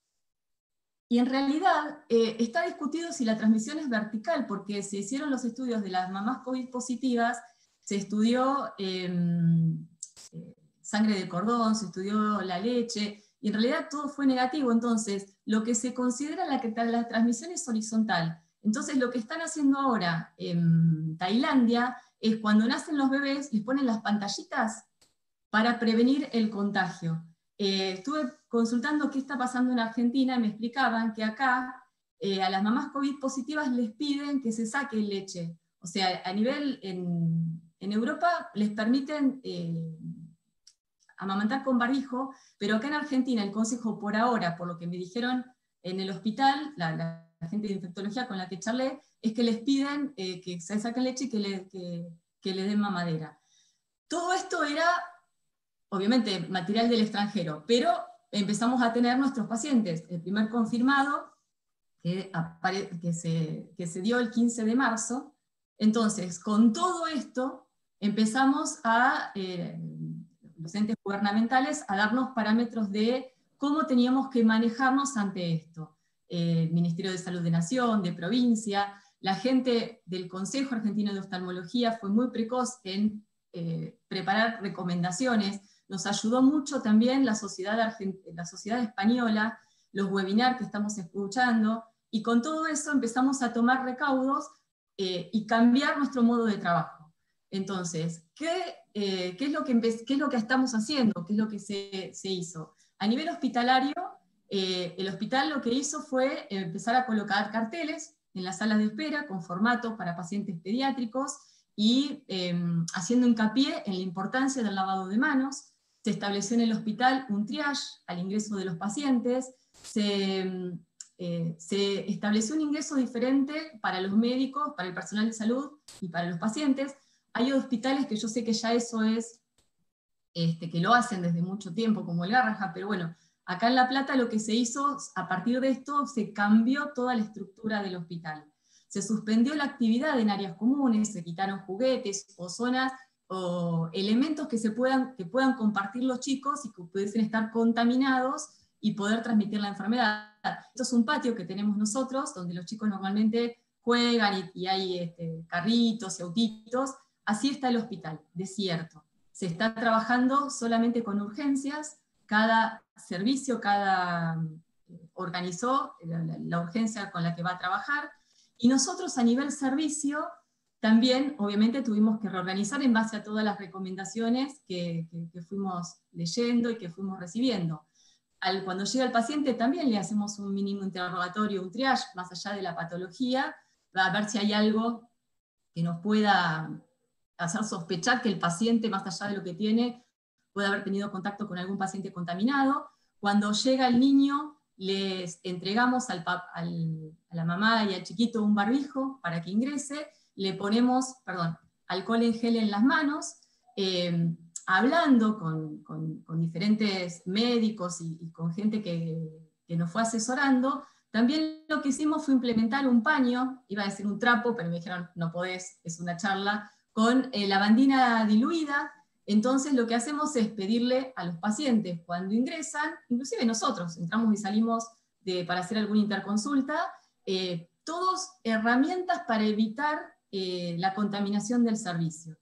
Y en realidad eh, está discutido si la transmisión es vertical, porque se hicieron los estudios de las mamás COVID positivas, se estudió em, eh, sangre de cordón, se estudió la leche, y en realidad todo fue negativo. Entonces, lo que se considera la, que, la transmisión es horizontal. Entonces, lo que están haciendo ahora en Tailandia es cuando nacen los bebés, les ponen las pantallitas para prevenir el contagio. Eh, estuve consultando qué está pasando en Argentina y me explicaban que acá eh, a las mamás COVID positivas les piden que se saque leche. O sea, a nivel en, Europa les permiten eh, amamantar con barbijo, pero acá en Argentina el consejo por ahora, por lo que me dijeron en el hospital, la, gente de infectología con la que charlé, es que les piden que se saquen leche y que le, que le den mamadera. Todo esto era obviamente material del extranjero, pero empezamos a tener nuestros pacientes. El primer confirmado, que, se, dio el 15 de marzo. Entonces, con todo esto, empezamos a, eh, los entes gubernamentales, a darnos parámetros de cómo teníamos que manejarnos ante esto. El Ministerio de Salud de Nación, de provincia, la gente del Consejo Argentino de Oftalmología fue muy precoz en eh, preparar recomendaciones, nos ayudó mucho también la sociedad, la sociedad española, los webinars que estamos escuchando, y con todo eso empezamos a tomar recaudos eh, y cambiar nuestro modo de trabajo. Entonces, ¿qué, eh, es, lo que estamos haciendo? ¿Qué es lo que se hizo? A nivel hospitalario, eh, el hospital lo que hizo fue empezar a colocar carteles en las salas de espera con formato para pacientes pediátricos y em, haciendo hincapié en la importancia del lavado de manos, se estableció en el hospital un triage al ingreso de los pacientes, se, eh, se, estableció un ingreso diferente para los médicos, para el personal de salud y para los pacientes. Hay hospitales que yo sé que ya eso es, este, que lo hacen desde mucho tiempo, como el Garraja, pero bueno, acá en La Plata lo que se hizo, a partir de esto, se cambió toda la estructura del hospital. Se suspendió la actividad en áreas comunes, se quitaron juguetes o zonas o elementos que, se puedan, que puedan compartir los chicos y que pudiesen estar contaminados y poder transmitir la enfermedad. Esto es un patio que tenemos nosotros, donde los chicos normalmente juegan y, hay este, carritos y autitos. Así está el hospital, desierto. Se está trabajando solamente con urgencias, cada servicio, cada eh, organizó la urgencia con la que va a trabajar, y nosotros a nivel servicio también, obviamente, tuvimos que reorganizar en base a todas las recomendaciones que, fuimos leyendo y que fuimos recibiendo. Al, cuando llega el paciente también le hacemos un mínimo interrogatorio, un triage, más allá de la patología, a ver si hay algo que nos pueda hacer sospechar que el paciente, más allá de lo que tiene, puede haber tenido contacto con algún paciente contaminado. Cuando llega el niño, les entregamos al, al, a la mamá y al chiquito un barbijo para que ingrese le ponemos, perdón, alcohol en gel en las manos, eh, hablando con, diferentes médicos y, con gente que, nos fue asesorando, también lo que hicimos fue implementar un paño, iba a decir un trapo, pero me dijeron, no podés, es una charla, con eh, lavandina diluida. Entonces lo que hacemos es pedirle a los pacientes cuando ingresan, inclusive nosotros entramos y salimos para hacer alguna interconsulta, eh, todos herramientas para evitar eh, la contaminación del servicio.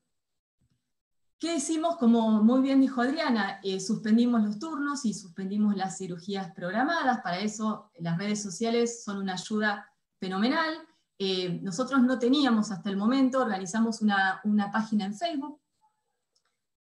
¿Qué hicimos? Como muy bien dijo Adriana, eh, suspendimos los turnos y suspendimos las cirugías programadas. Para eso las redes sociales son una ayuda fenomenal. Eh, nosotros no teníamos hasta el momento, organizamos una, página en Facebook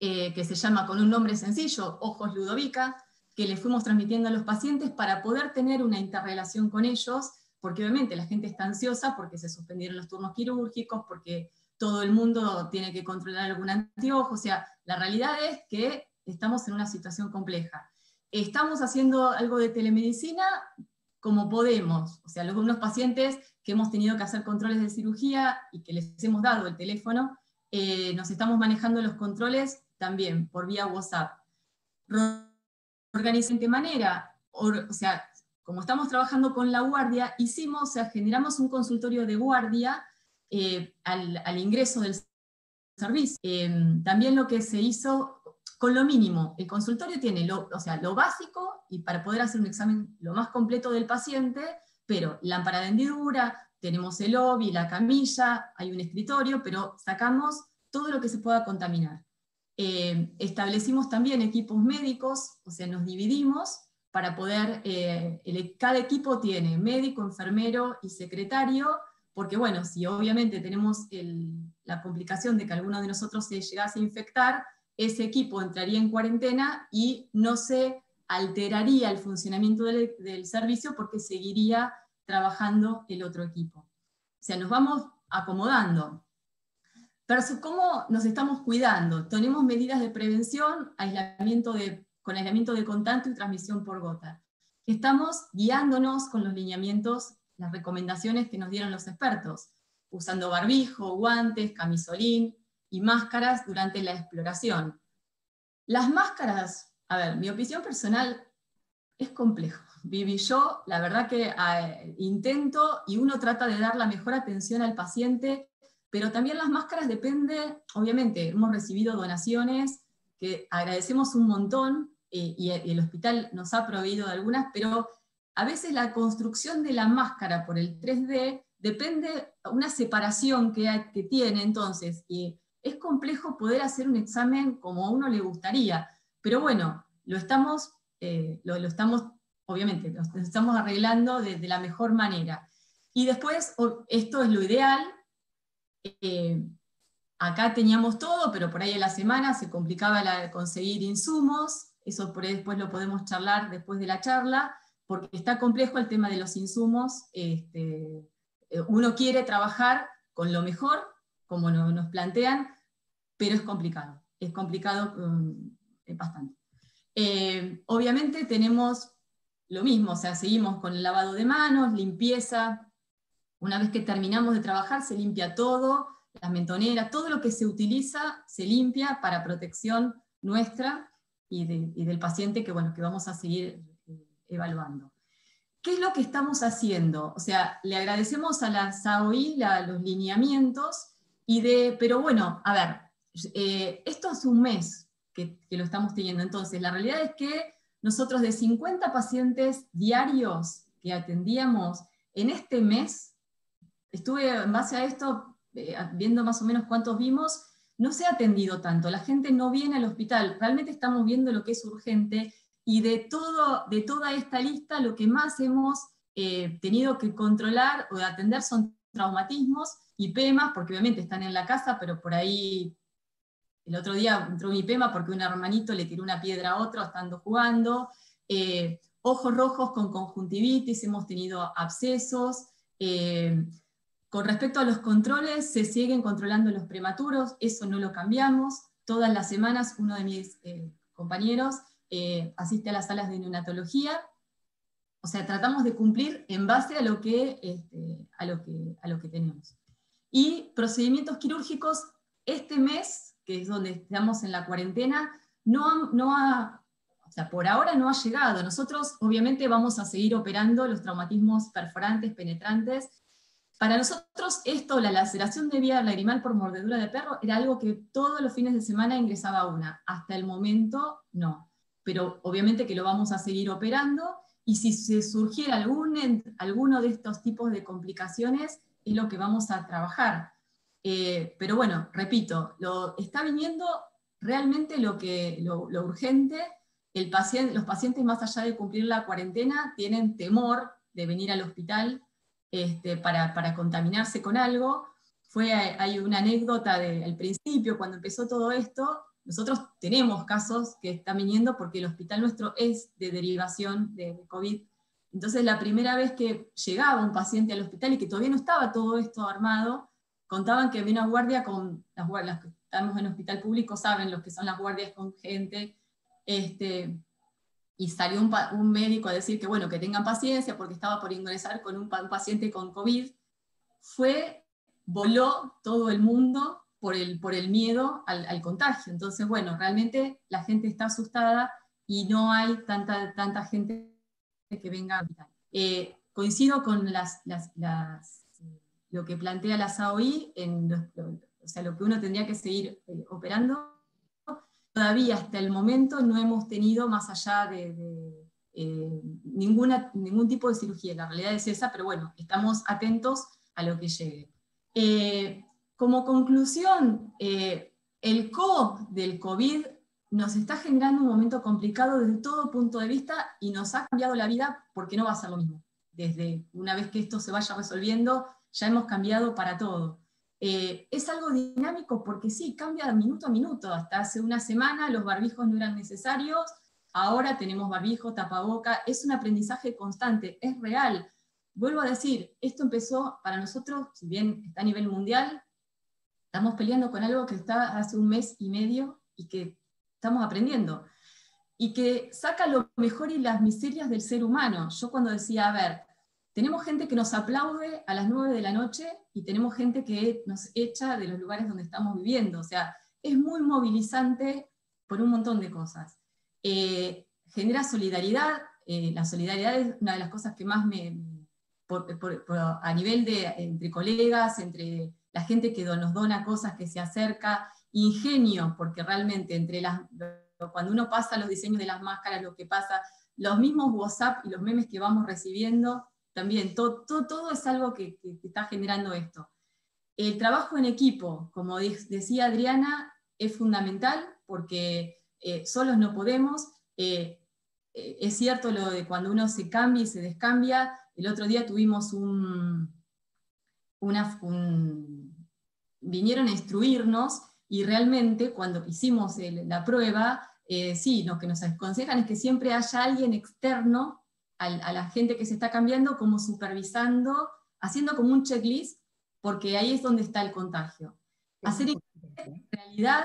eh, que se llama con un nombre sencillo, Ojos Ludovica, que le fuimos transmitiendo a los pacientes para poder tener una interrelación con ellos, porque obviamente la gente está ansiosa porque se suspendieron los turnos quirúrgicos, porque todo el mundo tiene que controlar algún anteojo, o sea, la realidad es que estamos en una situación compleja. Estamos haciendo algo de telemedicina como podemos, o sea, algunos pacientes que hemos tenido que hacer controles de cirugía y que les hemos dado el teléfono, eh, nos estamos manejando los controles también por vía WhatsApp organizan de manera, o, sea, como estamos trabajando con la guardia, hicimos, o sea, generamos un consultorio de guardia eh, al, ingreso del servicio. Em, también lo que se hizo con lo mínimo, el consultorio tiene lo, o sea, lo básico y para poder hacer un examen lo más completo del paciente, pero lámpara de hendidura, tenemos el lobby, la camilla, hay un escritorio, pero sacamos todo lo que se pueda contaminar. Eh, establecimos también equipos médicos, o sea, nos dividimos para poder, eh, cada equipo tiene médico, enfermero y secretario, porque bueno, si obviamente tenemos la complicación de que alguno de nosotros se llegase a infectar, ese equipo entraría en cuarentena y no se alteraría el funcionamiento del, del servicio porque seguiría trabajando el otro equipo. O sea, nos vamos acomodando. Pero ¿cómo nos estamos cuidando? Tenemos medidas de prevención, aislamiento de, con aislamiento de contacto y transmisión por gota. Estamos guiándonos con los lineamientos, las recomendaciones que nos dieron los expertos, usando barbijo, guantes, camisolín y máscaras durante la exploración. Las máscaras, a ver, mi opinión personal es complejo. Viví yo, la verdad que eh, intento y uno trata de dar la mejor atención al paciente pero también las máscaras depende, obviamente, hemos recibido donaciones que agradecemos un montón eh, y el hospital nos ha proveído de algunas, pero a veces la construcción de la máscara por el 3D depende de una separación que, que tiene entonces, y es complejo poder hacer un examen como a uno le gustaría, pero bueno, lo estamos, eh, lo, estamos obviamente, lo estamos arreglando de la mejor manera. Y después, esto es lo ideal, eh, acá teníamos todo, pero por ahí en la semana se complicaba la, conseguir insumos, eso por ahí después lo podemos charlar después de la charla, porque está complejo el tema de los insumos. Este, eh, uno quiere trabajar con lo mejor, como nos plantean, pero es complicado, es complicado um, bastante. Eh, obviamente tenemos lo mismo, o sea, seguimos con el lavado de manos, limpieza, una vez que terminamos de trabajar, se limpia todo, las mentoneras, todo lo que se utiliza se limpia para protección nuestra y, del paciente que, bueno, que vamos a seguir eh, evaluando. ¿Qué es lo que estamos haciendo? O sea, le agradecemos a la SAOI los lineamientos, y de, pero bueno, a ver, eh, esto hace un mes que lo estamos teniendo, entonces la realidad es que nosotros de 50 pacientes diarios que atendíamos en este mes, estuve en base a esto eh, viendo más o menos cuántos vimos, no se ha atendido tanto, la gente no viene al hospital, realmente estamos viendo lo que es urgente y de, todo, de toda esta lista lo que más hemos eh, tenido que controlar o atender son traumatismos y PEMAS, porque obviamente están en la casa, pero por ahí el otro día entró mi PEMA porque un hermanito le tiró una piedra a otro estando jugando, eh, ojos rojos con conjuntivitis, hemos tenido abscesos, con respecto a los controles, se siguen controlando los prematuros, eso no lo cambiamos. Todas las semanas uno de mis eh, compañeros eh, asiste a las salas de neonatología. O sea, tratamos de cumplir en base a lo que, este, a lo que, a lo que tenemos. Y procedimientos quirúrgicos, este mes, que es donde estamos en la cuarentena, no, no ha, o sea, por ahora no ha llegado. Nosotros obviamente vamos a seguir operando los traumatismos perforantes, penetrantes, para nosotros esto, la laceración de vía lagrimal por mordedura de perro, era algo que todos los fines de semana ingresaba una. Hasta el momento no. Pero obviamente que lo vamos a seguir operando y si se surgiera algún, alguno de estos tipos de complicaciones, es lo que vamos a trabajar. Eh, pero bueno, repito, lo, está viniendo realmente lo, que, lo, urgente. El paciente, los pacientes, más allá de cumplir la cuarentena, tienen temor de venir al hospital este, para, contaminarse con algo. Fue, hay una anécdota del principio, cuando empezó todo esto, nosotros tenemos casos que están viniendo porque el hospital nuestro es de derivación de COVID. Entonces, la primera vez que llegaba un paciente al hospital y que todavía no estaba todo esto armado, contaban que había una guardia con las guardias que estamos en hospital público, saben lo que son las guardias con gente, este, y salió un, médico a decir que bueno, que tengan paciencia porque estaba por ingresar con un, paciente con COVID, fue, voló todo el mundo por el, por el miedo al, contagio. Entonces, bueno, realmente la gente está asustada y no hay tanta, tanta gente que venga a. Eh, coincido con las, las, lo que plantea la SAOI, en o sea, lo que uno tendría que seguir eh, operando. Todavía hasta el momento no hemos tenido más allá de, eh, ninguna, ningún tipo de cirugía. La realidad es esa, pero bueno, estamos atentos a lo que llegue. como conclusión, el CO del COVID nos está generando un momento complicado desde todo punto de vista y nos ha cambiado la vida porque no va a ser lo mismo. Desde una vez que esto se vaya resolviendo, ya hemos cambiado para todo. Eh, es algo dinámico porque sí, cambia minuto a minuto. Hasta hace una semana los barbijos no eran necesarios, ahora tenemos barbijo, tapaboca, es un aprendizaje constante, es real. Vuelvo a decir, esto empezó para nosotros, si bien está a nivel mundial, estamos peleando con algo que está hace un mes y medio y que estamos aprendiendo, y que saca lo mejor y las miserias del ser humano. Yo cuando decía, a ver, tenemos gente que nos aplaude a las 9 de la noche y tenemos gente que nos echa de los lugares donde estamos viviendo. O sea, es muy movilizante por un montón de cosas. Eh, genera solidaridad. Eh, la solidaridad es una de las cosas que más me, a nivel de entre colegas, entre la gente que nos dona cosas, que se acerca, ingenio, porque realmente entre las, cuando uno pasa los diseños de las máscaras, lo que pasa, los mismos WhatsApp y los memes que vamos recibiendo, también todo, todo, es algo que, está generando esto. El trabajo en equipo, como decía Adriana, es fundamental porque eh, solos no podemos. Eh, eh, es cierto lo de cuando uno se cambia y se descambia. El otro día tuvimos un, una, vinieron a instruirnos y realmente cuando hicimos la prueba, eh, sí, lo que nos aconsejan es que siempre haya alguien externo a, la gente que se está cambiando, como supervisando, haciendo como un checklist, porque ahí es donde está el contagio. Hacer en realidad,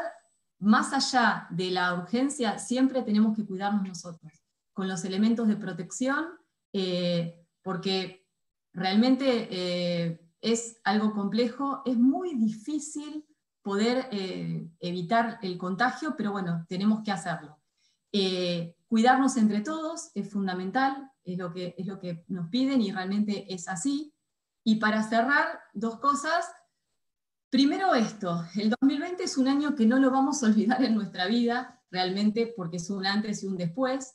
más allá de la urgencia, siempre tenemos que cuidarnos nosotros, con los elementos de protección, eh, porque realmente eh, es algo complejo, es muy difícil poder eh, evitar el contagio, pero bueno, tenemos que hacerlo. Eh, cuidarnos entre todos es fundamental, es lo, que, es lo que nos piden y realmente es así. Y para cerrar, dos cosas. Primero esto, el 2020 es un año que no lo vamos a olvidar en nuestra vida, realmente, porque es un antes y un después.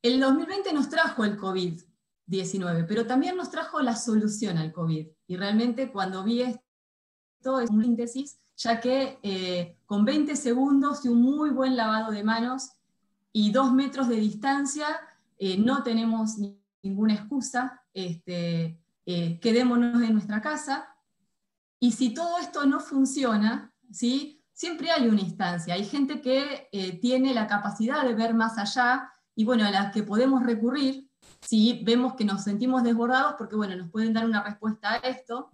El 2020 nos trajo el COVID-19, pero también nos trajo la solución al COVID. Y realmente cuando vi esto, es un síntesis ya que eh, con 20 segundos y un muy buen lavado de manos y dos metros de distancia, eh, no tenemos ninguna excusa, este, eh, quedémonos en nuestra casa. Y si todo esto no funciona, ¿sí? siempre hay una instancia, hay gente que tiene la capacidad de ver más allá y bueno, a la que podemos recurrir si vemos que nos sentimos desbordados, porque bueno, nos pueden dar una respuesta a esto,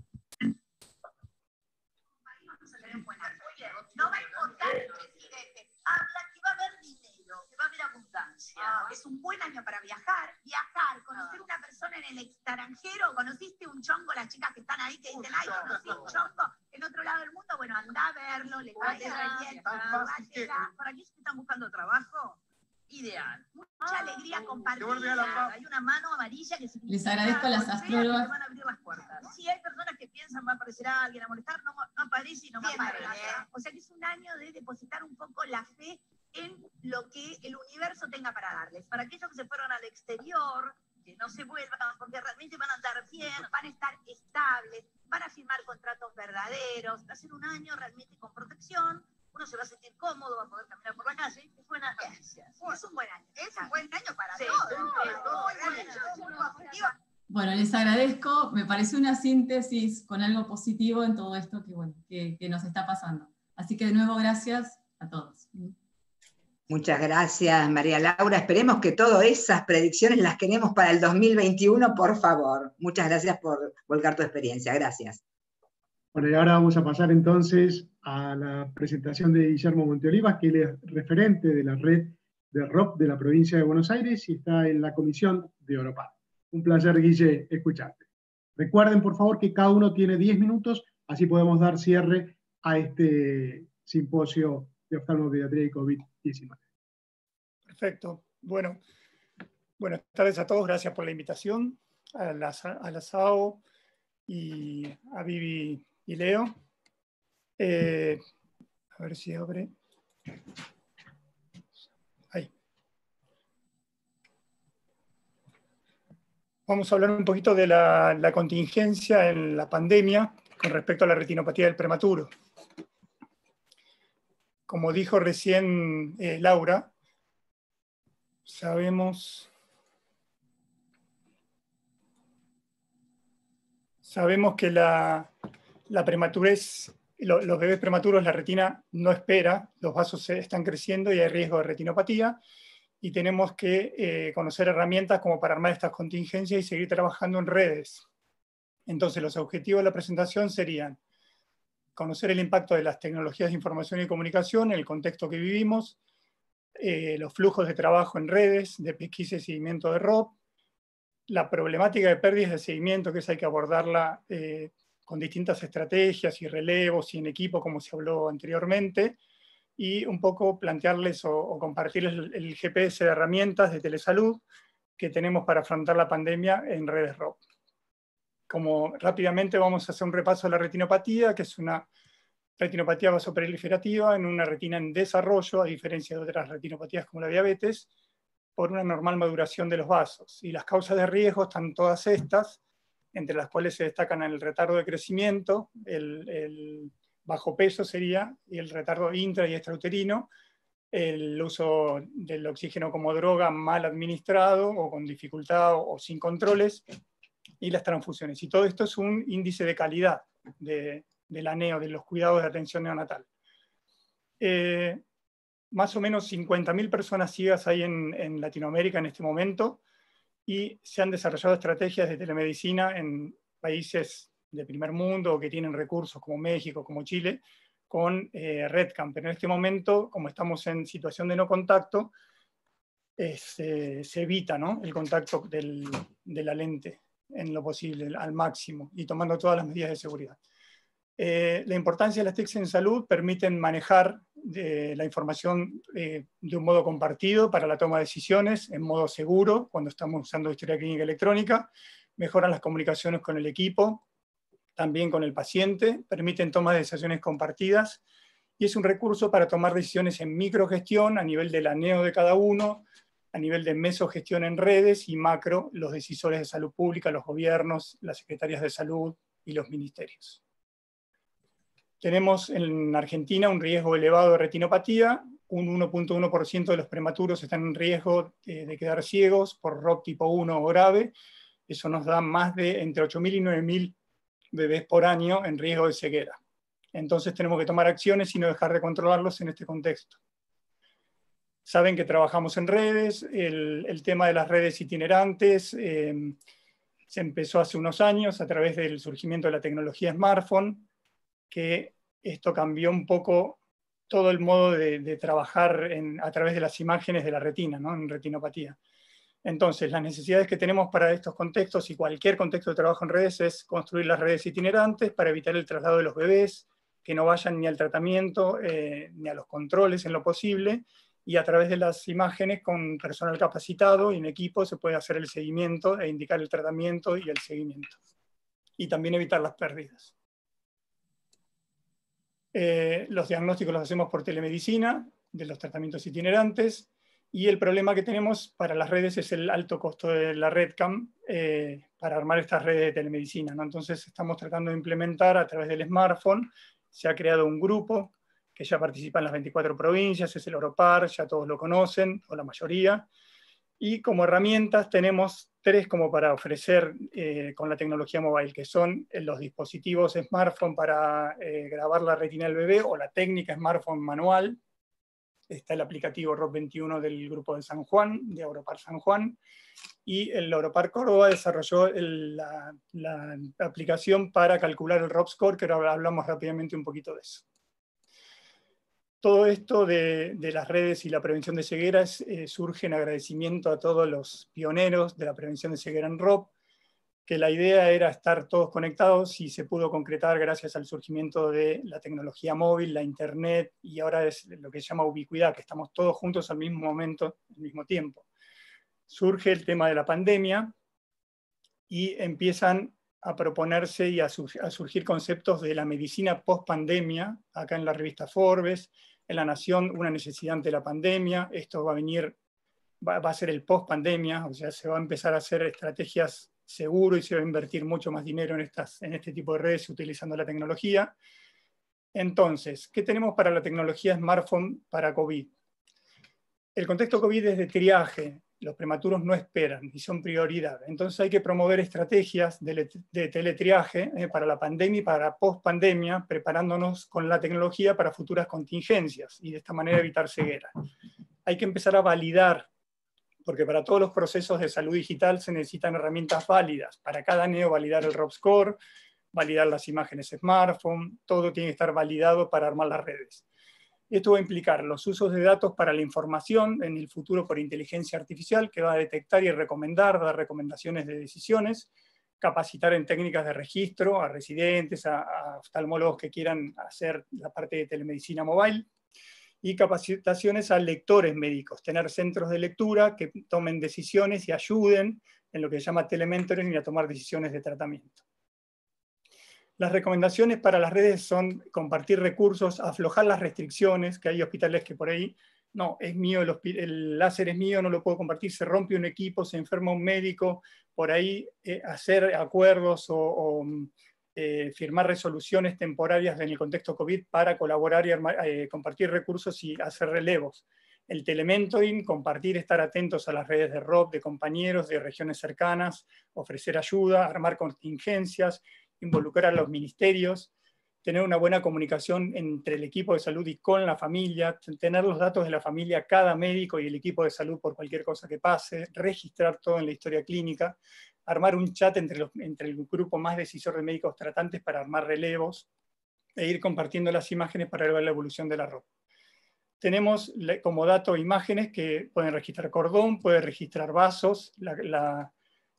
no va a importar el presidente. Habla que va a haber dinero, que va a haber Ah. Es un buen año para viajar. Viajar, conocer ah. una persona en el extranjero. ¿Conociste un chongo? Las chicas que están ahí que dicen, ay, conocí un chongo en otro lado del mundo. Bueno, anda a verlo, le va a bien. ¿Para qué se están buscando trabajo? ideal. Mucha ah, alegría compartida. Hay una mano amarilla que significa Les agradezco a las astrólogas. van a abrir las puertas. Si hay personas que piensan va a aparecer alguien a molestar, no, no aparece y no va a aparecer. O sea que es un año de depositar un poco la fe en lo que el universo tenga para darles. Para aquellos que se fueron al exterior, que no se vuelvan, porque realmente van a andar bien, van a estar estables, van a firmar contratos verdaderos, va a ser un año realmente con protección, uno se va a sentir cómodo, va a poder caminar por la calle, es buena noticia. Es un buen año. Es un buen año para todos. Bueno, les agradezco. Me pareció una síntesis con algo positivo en todo esto que, bueno, que, que nos está pasando. Así que de nuevo, gracias a todos. Muchas gracias, María Laura. Esperemos que todas esas predicciones las queremos para el 2021, por favor. Muchas gracias por volcar tu experiencia. Gracias. Bueno, y ahora vamos a pasar entonces a la presentación de Guillermo Monteolivas, que él es referente de la red de ROP de la provincia de Buenos Aires y está en la comisión de Oropar. Un placer, Guille, escucharte. Recuerden, por favor, que cada uno tiene 10 minutos, así podemos dar cierre a este simposio de oftalmopediatría y COVID-19. Perfecto. Bueno, buenas tardes a todos. Gracias por la invitación a la, a SAO y a Vivi y Leo. Eh, a ver si abre. Ahí. Vamos a hablar un poquito de la, la contingencia en la pandemia con respecto a la retinopatía del prematuro como dijo recién eh, Laura, sabemos, sabemos que la, prematurez, los bebés prematuros, la retina no espera, los vasos están creciendo y hay riesgo de retinopatía, y tenemos que eh, conocer herramientas como para armar estas contingencias y seguir trabajando en redes. Entonces, los objetivos de la presentación serían conocer el impacto de las tecnologías de información y comunicación en el contexto que vivimos, eh, los flujos de trabajo en redes, de pesquisa y seguimiento de ROP, la problemática de pérdidas de seguimiento, que es hay que abordarla eh, con distintas estrategias y relevos y en equipo, como se habló anteriormente, y un poco plantearles o, compartirles el, el, GPS de herramientas de telesalud que tenemos para afrontar la pandemia en redes ROP como rápidamente vamos a hacer un repaso de la retinopatía, que es una retinopatía vasoproliferativa en una retina en desarrollo, a diferencia de otras retinopatías como la diabetes, por una normal maduración de los vasos. Y las causas de riesgo están todas estas, entre las cuales se destacan el retardo de crecimiento, el, bajo peso sería, y el retardo intra y extrauterino, el uso del oxígeno como droga mal administrado o con dificultad o sin controles, y las transfusiones. Y todo esto es un índice de calidad de, la NEO, de los cuidados de atención neonatal. Eh, más o menos 50.000 personas ciegas hay en, Latinoamérica en este momento y se han desarrollado estrategias de telemedicina en países de primer mundo que tienen recursos como México, como Chile, con eh, RedCamp. Pero en este momento, como estamos en situación de no contacto, eh, se, evita el contacto de la lente en lo posible, al máximo, y tomando todas las medidas de seguridad. Eh, la importancia de las TICs en salud permiten manejar eh, la información eh, de un modo compartido para la toma de decisiones, en modo seguro, cuando estamos usando historia clínica electrónica, mejoran las comunicaciones con el equipo, también con el paciente, permiten toma de decisiones compartidas, y es un recurso para tomar decisiones en microgestión a nivel del aneo de cada uno, a nivel de mesogestión en redes y macro, los decisores de salud pública, los gobiernos, las secretarias de salud y los ministerios. Tenemos en Argentina un riesgo elevado de retinopatía, un 1.1% de los prematuros están en riesgo eh, de quedar ciegos por ROP tipo 1 o grave, eso nos da más de entre 8.000 y 9.000 bebés por año en riesgo de ceguera. Entonces tenemos que tomar acciones y no dejar de controlarlos en este contexto. Saben que trabajamos en redes, el, tema de las redes itinerantes eh, se empezó hace unos años a través del surgimiento de la tecnología smartphone, que esto cambió un poco todo el modo de, trabajar a través de las imágenes de la retina, ¿no? en retinopatía. Entonces, las necesidades que tenemos para estos contextos y cualquier contexto de trabajo en redes es construir las redes itinerantes para evitar el traslado de los bebés, que no vayan ni al tratamiento eh, ni a los controles en lo posible, y a través de las imágenes con personal capacitado y en equipo se puede hacer el seguimiento e indicar el tratamiento y el seguimiento. Y también evitar las pérdidas. Eh, los diagnósticos los hacemos por telemedicina, de los tratamientos itinerantes, y el problema que tenemos para las redes es el alto costo de la RedCam eh, para armar estas redes de telemedicina. Entonces estamos tratando de implementar a través del smartphone, se ha creado un grupo que ya participa en las 24 provincias, es el Oropar, ya todos lo conocen, o la mayoría. Y como herramientas tenemos tres como para ofrecer eh, con la tecnología mobile, que son los dispositivos smartphone para eh, grabar la retina del bebé o la técnica smartphone manual, está el aplicativo ROP21 del grupo de San Juan, de Europar San Juan, y el Europar Córdoba desarrolló la, aplicación para calcular el ROP score, que ahora hablamos rápidamente un poquito de eso. Todo esto de, las redes y la prevención de cegueras eh, surge en agradecimiento a todos los pioneros de la prevención de ceguera en ROP, que la idea era estar todos conectados y se pudo concretar gracias al surgimiento de la tecnología móvil, la internet y ahora es lo que se llama ubicuidad, que estamos todos juntos al mismo momento, al mismo tiempo. Surge el tema de la pandemia y empiezan a proponerse y a, surgir conceptos de la medicina post-pandemia, acá en la revista Forbes, en La Nación, una necesidad ante la pandemia, esto va a venir, va, va a ser el post-pandemia, o sea, se va a empezar a hacer estrategias seguro y se va a invertir mucho más dinero en, estas, en este tipo de redes utilizando la tecnología. Entonces, ¿qué tenemos para la tecnología smartphone para COVID? El contexto COVID es de triaje, los prematuros no esperan y son prioridad. Entonces hay que promover estrategias de, teletriaje eh, para la pandemia y para post-pandemia, preparándonos con la tecnología para futuras contingencias y de esta manera evitar ceguera. Hay que empezar a validar porque para todos los procesos de salud digital se necesitan herramientas válidas. Para cada neo validar el ROP score, validar las imágenes smartphone, todo tiene que estar validado para armar las redes. Esto va a implicar los usos de datos para la información en el futuro por inteligencia artificial que va a detectar y recomendar, dar recomendaciones de decisiones, capacitar en técnicas de registro a residentes, a, oftalmólogos que quieran hacer la parte de telemedicina mobile, y capacitaciones a lectores médicos, tener centros de lectura que tomen decisiones y ayuden en lo que se llama telementoring y a tomar decisiones de tratamiento. Las recomendaciones para las redes son compartir recursos, aflojar las restricciones, que hay hospitales que por ahí, no, es mío, el, láser es mío, no lo puedo compartir, se rompe un equipo, se enferma un médico, por ahí eh, hacer acuerdos o eh, firmar resoluciones temporarias en el contexto COVID para colaborar y eh, compartir recursos y hacer relevos. El telementoring, compartir, estar atentos a las redes de ROP, de compañeros, de regiones cercanas, ofrecer ayuda, armar contingencias, involucrar a los ministerios, tener una buena comunicación entre el equipo de salud y con la familia, tener los datos de la familia, cada médico y el equipo de salud por cualquier cosa que pase, registrar todo en la historia clínica, armar un chat entre, los, entre el grupo más decisor de médicos tratantes para armar relevos e ir compartiendo las imágenes para ver la evolución de la ropa. Tenemos como dato imágenes que pueden registrar cordón, pueden registrar vasos,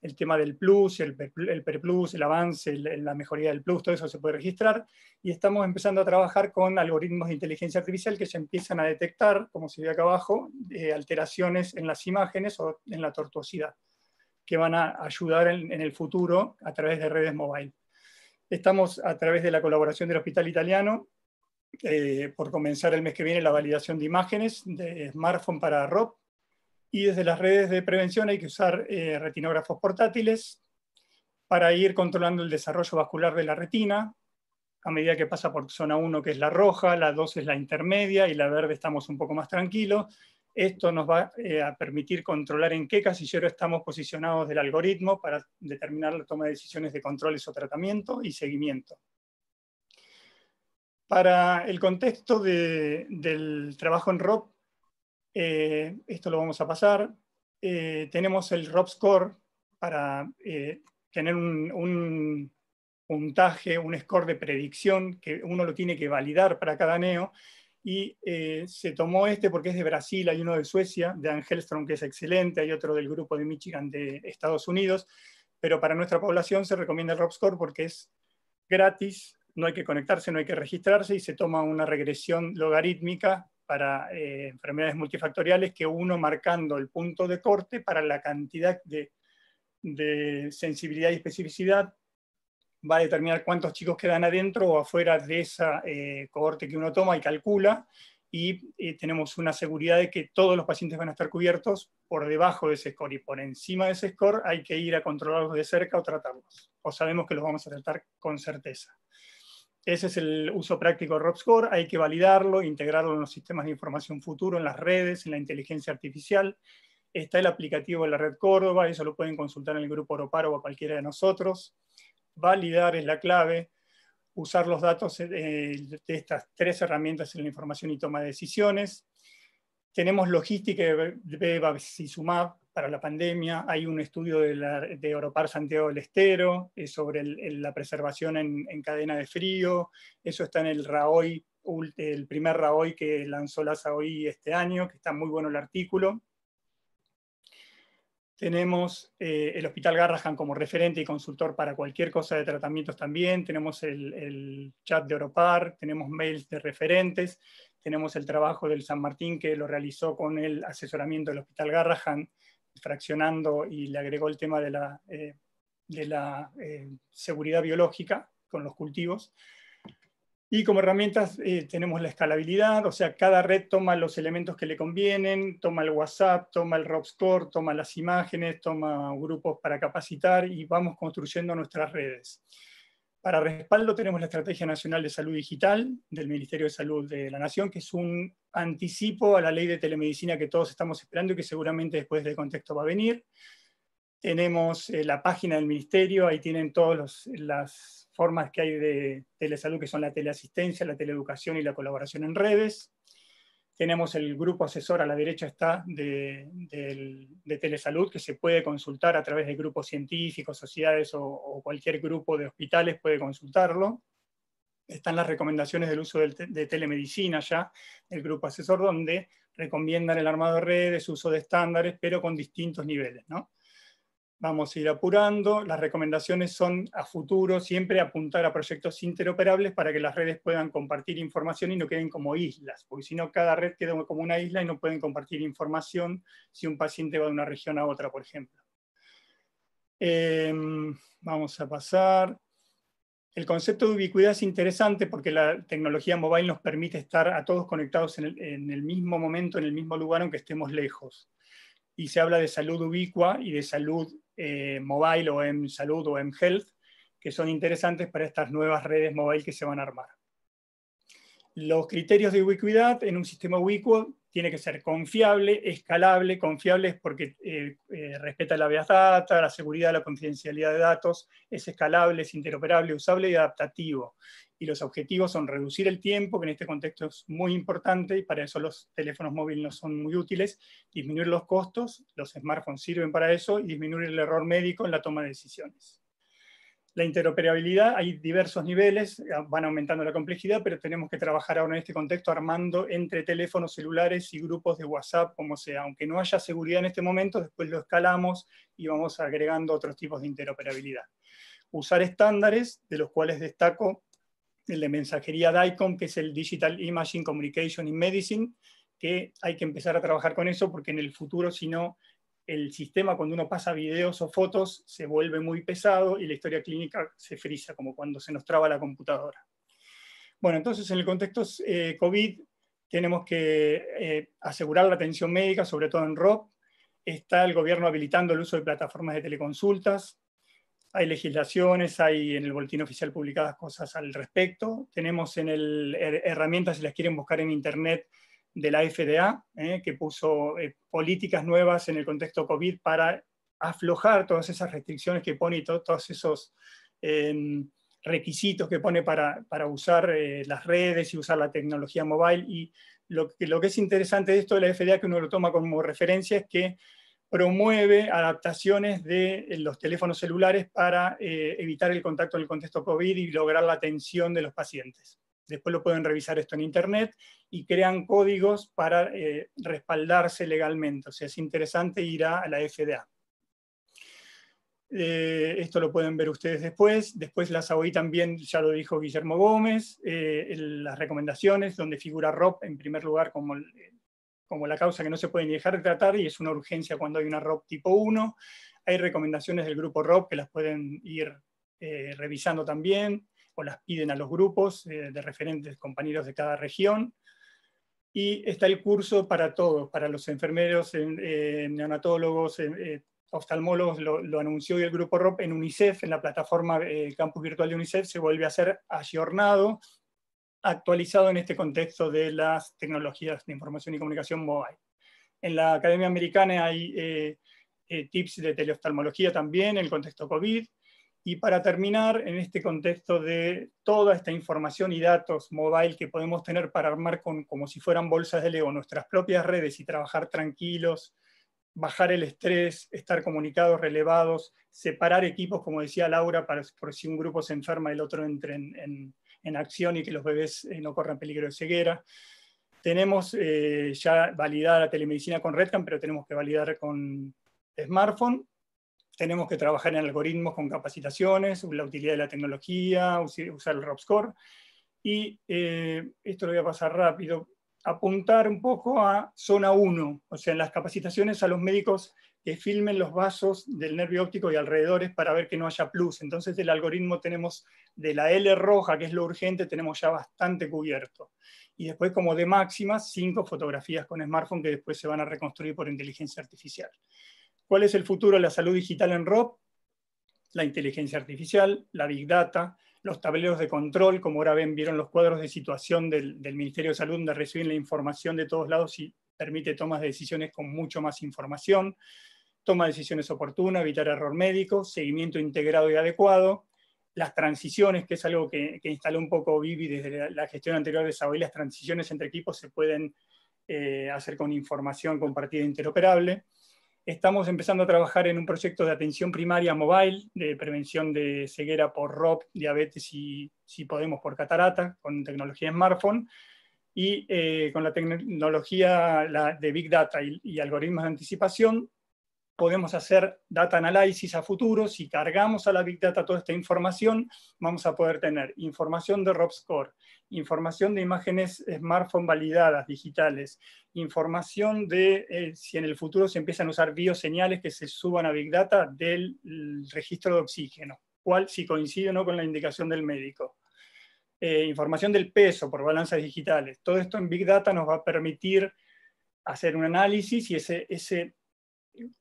el tema del plus, el, perplus, el avance, la mejoría del plus, todo eso se puede registrar. Y estamos empezando a trabajar con algoritmos de inteligencia artificial que se empiezan a detectar, como se ve acá abajo, eh, alteraciones en las imágenes o en la tortuosidad que van a ayudar en, el futuro a través de redes mobile. Estamos a través de la colaboración del Hospital Italiano eh, por comenzar el mes que viene la validación de imágenes de smartphone para ROP y desde las redes de prevención hay que usar eh, retinógrafos portátiles para ir controlando el desarrollo vascular de la retina a medida que pasa por zona 1 que es la roja, la 2 es la intermedia y la verde estamos un poco más tranquilos esto nos va eh, a permitir controlar en qué casillero estamos posicionados del algoritmo para determinar la toma de decisiones de controles o tratamiento y seguimiento. Para el contexto del trabajo en ROP, eh, esto lo vamos a pasar, eh, tenemos el ROP Score para tener un, un puntaje, un score de predicción que uno lo tiene que validar para cada NEO, y eh, se tomó este porque es de Brasil, hay uno de Suecia, de Angelstrom, que es excelente, hay otro del grupo de Michigan de Estados Unidos, pero para nuestra población se recomienda el ROPSCORE porque es gratis, no hay que conectarse, no hay que registrarse y se toma una regresión logarítmica para eh, enfermedades multifactoriales que uno marcando el punto de corte para la cantidad de, de sensibilidad y especificidad va a determinar cuántos chicos quedan adentro o afuera de esa eh, cohorte que uno toma y calcula, y eh, tenemos una seguridad de que todos los pacientes van a estar cubiertos por debajo de ese score, y por encima de ese score hay que ir a controlarlos de cerca o tratarlos, o sabemos que los vamos a tratar con certeza. Ese es el uso práctico de ROPSCORE, hay que validarlo, integrarlo en los sistemas de información futuro, en las redes, en la inteligencia artificial. Está el aplicativo de la Red Córdoba, eso lo pueden consultar en el grupo Oroparo o a cualquiera de nosotros validar es la clave, usar los datos eh, de estas tres herramientas en la información y toma de decisiones. Tenemos logística de bevacizumab para la pandemia. Hay un estudio de, la, Santiago del Estero sobre la preservación en, cadena de frío. Eso está en el RAOI, el primer RAOI que lanzó la SAOI este año, que está muy bueno el artículo. Tenemos eh, el Hospital Garrahan como referente y consultor para cualquier cosa de tratamientos también. Tenemos el, chat de Oropar, tenemos mails de referentes, tenemos el trabajo del San Martín que lo realizó con el asesoramiento del Hospital Garrahan, fraccionando y le agregó el tema de la, eh, de la eh, seguridad biológica con los cultivos. Y como herramientas eh, tenemos la escalabilidad, o sea, cada red toma los elementos que le convienen, toma el WhatsApp, toma el RobScore, toma las imágenes, toma grupos para capacitar y vamos construyendo nuestras redes. Para respaldo tenemos la Estrategia Nacional de Salud Digital del Ministerio de Salud de la Nación, que es un anticipo a la ley de telemedicina que todos estamos esperando y que seguramente después del contexto va a venir. Tenemos eh, la página del Ministerio, ahí tienen todas las formas que hay de telesalud, que son la teleasistencia, la teleeducación y la colaboración en redes. Tenemos el grupo asesor, a la derecha está, de, telesalud, que se puede consultar a través de grupos científicos, sociedades o, cualquier grupo de hospitales puede consultarlo. Están las recomendaciones del uso de, telemedicina ya, el grupo asesor, donde recomiendan el armado de redes, uso de estándares, pero con distintos niveles. ¿no? Vamos a ir apurando. Las recomendaciones son a futuro siempre apuntar a proyectos interoperables para que las redes puedan compartir información y no queden como islas, porque si no cada red queda como una isla y no pueden compartir información si un paciente va de una región a otra, por ejemplo. Em, vamos a pasar. El concepto de ubicuidad es interesante porque la tecnología mobile nos permite estar a todos conectados en el, en el mismo momento, en el mismo lugar, aunque estemos lejos. Y se habla de salud ubicua y de salud eh, mobile o en salud o en health, que son interesantes para estas nuevas redes mobile que se van a armar. Los criterios de ubicuidad en un sistema ubicuo tiene que ser confiable, escalable, confiable es porque eh, eh, respeta la vía data, la seguridad, la confidencialidad de datos, es escalable, es interoperable, usable y adaptativo. Y los objetivos son reducir el tiempo, que en este contexto es muy importante y para eso los teléfonos móviles no son muy útiles, disminuir los costos, los smartphones sirven para eso, y disminuir el error médico en la toma de decisiones. La interoperabilidad, hay diversos niveles, van aumentando la complejidad, pero tenemos que trabajar ahora en este contexto armando entre teléfonos celulares y grupos de WhatsApp, como sea. Aunque no haya seguridad en este momento, después lo escalamos y vamos agregando otros tipos de interoperabilidad. Usar estándares, de los cuales destaco el de mensajería DICOM, que es el Digital Imaging Communication in Medicine, que hay que empezar a trabajar con eso porque en el futuro, si no, el sistema cuando uno pasa videos o fotos se vuelve muy pesado y la historia clínica se frisa, como cuando se nos traba la computadora. Bueno, entonces en el contexto eh, COVID tenemos que eh, asegurar la atención médica, sobre todo en ROP. Está el gobierno habilitando el uso de plataformas de teleconsultas. Hay legislaciones, hay en el boletín oficial publicadas cosas al respecto. Tenemos en el, herramientas, si las quieren buscar en internet, de la FDA, eh, que puso eh, políticas nuevas en el contexto COVID para aflojar todas esas restricciones que pone y todos esos em, requisitos que pone para, usar eh, las redes y usar la tecnología mobile. Y lo que, lo que es interesante de esto de la FDA, que uno lo toma como referencia, es que promueve adaptaciones de los teléfonos celulares para evitar el contacto en el contexto COVID y lograr la atención de los pacientes. Después lo pueden revisar esto en Internet y crean códigos para eh, respaldarse legalmente. O sea, es interesante ir a, la FDA. Eh, esto lo pueden ver ustedes después. Después la SAOI también, ya lo dijo Guillermo Gómez, eh, las recomendaciones donde figura ROP en primer lugar como, como la causa que no se puede ni dejar de tratar y es una urgencia cuando hay una ROP tipo 1. Hay recomendaciones del grupo ROP que las pueden ir revisando también o las piden a los grupos de referentes compañeros de cada región. Y está el curso para todos, para los enfermeros, neonatólogos, eh, oftalmólogos, lo, anunció el grupo ROP en UNICEF, en la plataforma eh, Campus Virtual de UNICEF, se vuelve a ser ayornado, actualizado en este contexto de las tecnologías de información y comunicación mobile. En la Academia Americana hay eh, tips de teleoftalmología también en el contexto COVID, Y para terminar, en este contexto de toda esta información y datos mobile que podemos tener para armar como si fueran bolsas de Lego nuestras propias redes y trabajar tranquilos, bajar el estrés, estar comunicados, relevados, separar equipos, como decía Laura, para, por si un grupo se enferma y el otro entre en, acción y que los bebés eh, no corran peligro de ceguera. Tenemos eh, ya validada la telemedicina con Redcam, pero tenemos que validar con smartphone tenemos que trabajar en algoritmos con capacitaciones, la utilidad de la tecnología, usar el ROPSCORE. Y eh, esto lo voy a pasar rápido, apuntar un poco a zona 1, o sea, en las capacitaciones a los médicos que filmen los vasos del nervio óptico y alrededores para ver que no haya plus. Entonces el algoritmo tenemos de la L roja, que es lo urgente, tenemos ya bastante cubierto. Y después como de máxima, cinco fotografías con smartphone que después se van a reconstruir por inteligencia artificial. ¿Cuál es el futuro de la salud digital en ROP? La inteligencia artificial, la big data, los tableros de control, como ahora ven, vieron los cuadros de situación del, Ministerio de Salud, donde reciben la información de todos lados y permite tomas de decisiones con mucho más información, toma de decisiones oportuna, evitar error médico, seguimiento integrado y adecuado, las transiciones, que es algo que, instaló un poco Vivi desde la, gestión anterior de Saboy, las transiciones entre equipos se pueden eh, hacer con información compartida e interoperable, Estamos empezando a trabajar en un proyecto de atención primaria mobile, de prevención de ceguera por ROP, diabetes y, si podemos, por catarata, con tecnología smartphone, y eh, con la tecnología de Big Data y, algoritmos de anticipación, podemos hacer data analysis a futuro. Si cargamos a la Big Data toda esta información, vamos a poder tener información de ROP Score, información de imágenes smartphone validadas, digitales, información de eh, si en el futuro se empiezan a usar bioseñales que se suban a Big Data del registro de oxígeno, cuál si coincide o no con la indicación del médico. Eh, información del peso por balanzas digitales. Todo esto en Big Data nos va a permitir hacer un análisis y ese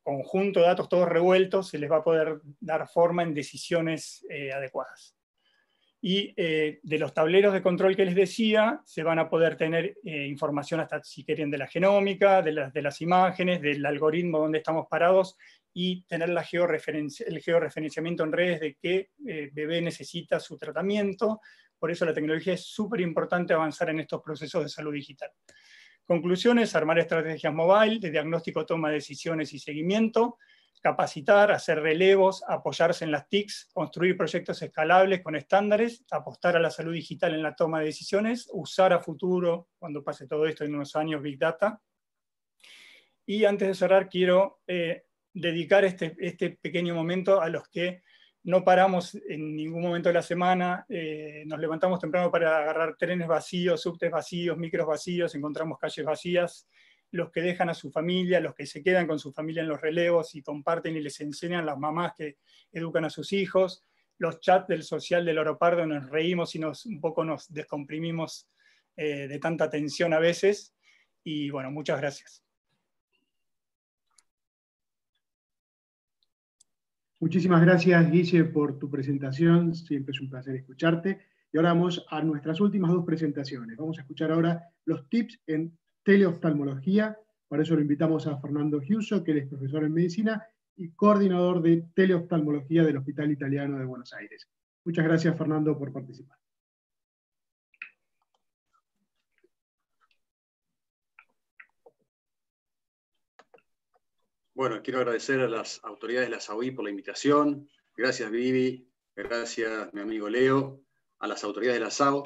conjunto de datos todos revueltos se les va a poder dar forma en decisiones eh, adecuadas. Y eh, de los tableros de control que les decía, se van a poder tener eh, información hasta, si quieren, de la genómica, de las, de las imágenes, del algoritmo donde estamos parados y tener la el georreferenciamiento en redes de qué bebé necesita su tratamiento. Por eso la tecnología es súper importante avanzar en estos procesos de salud digital. Conclusiones, armar estrategias mobile de diagnóstico, toma de decisiones y seguimiento, capacitar, hacer relevos, apoyarse en las TICs, construir proyectos escalables con estándares, apostar a la salud digital en la toma de decisiones, usar a futuro, cuando pase todo esto en unos años, Big Data. Y antes de cerrar, quiero eh, dedicar este, este, pequeño momento a los que no paramos en ningún momento de la semana, eh, nos levantamos temprano para agarrar trenes vacíos, subtes vacíos, micros vacíos, encontramos calles vacías, los que dejan a su familia, los que se quedan con su familia en los relevos y comparten y les enseñan las mamás que educan a sus hijos, los chats del social del Oropardo, nos reímos y nos, un poco nos descomprimimos eh, de tanta tensión a veces. Y bueno, muchas gracias. Muchísimas gracias, Guille, por tu presentación. Siempre es un placer escucharte. Y ahora vamos a nuestras últimas dos presentaciones. Vamos a escuchar ahora los tips en teleoftalmología. Para eso lo invitamos a Fernando Giuso, que es profesor en medicina y coordinador de teleoftalmología del Hospital Italiano de Buenos Aires. Muchas gracias, Fernando, por participar. Bueno, quiero agradecer a las autoridades de la SAUI por la invitación. Gracias, Vivi. Gracias, mi amigo Leo. A las autoridades de la SAO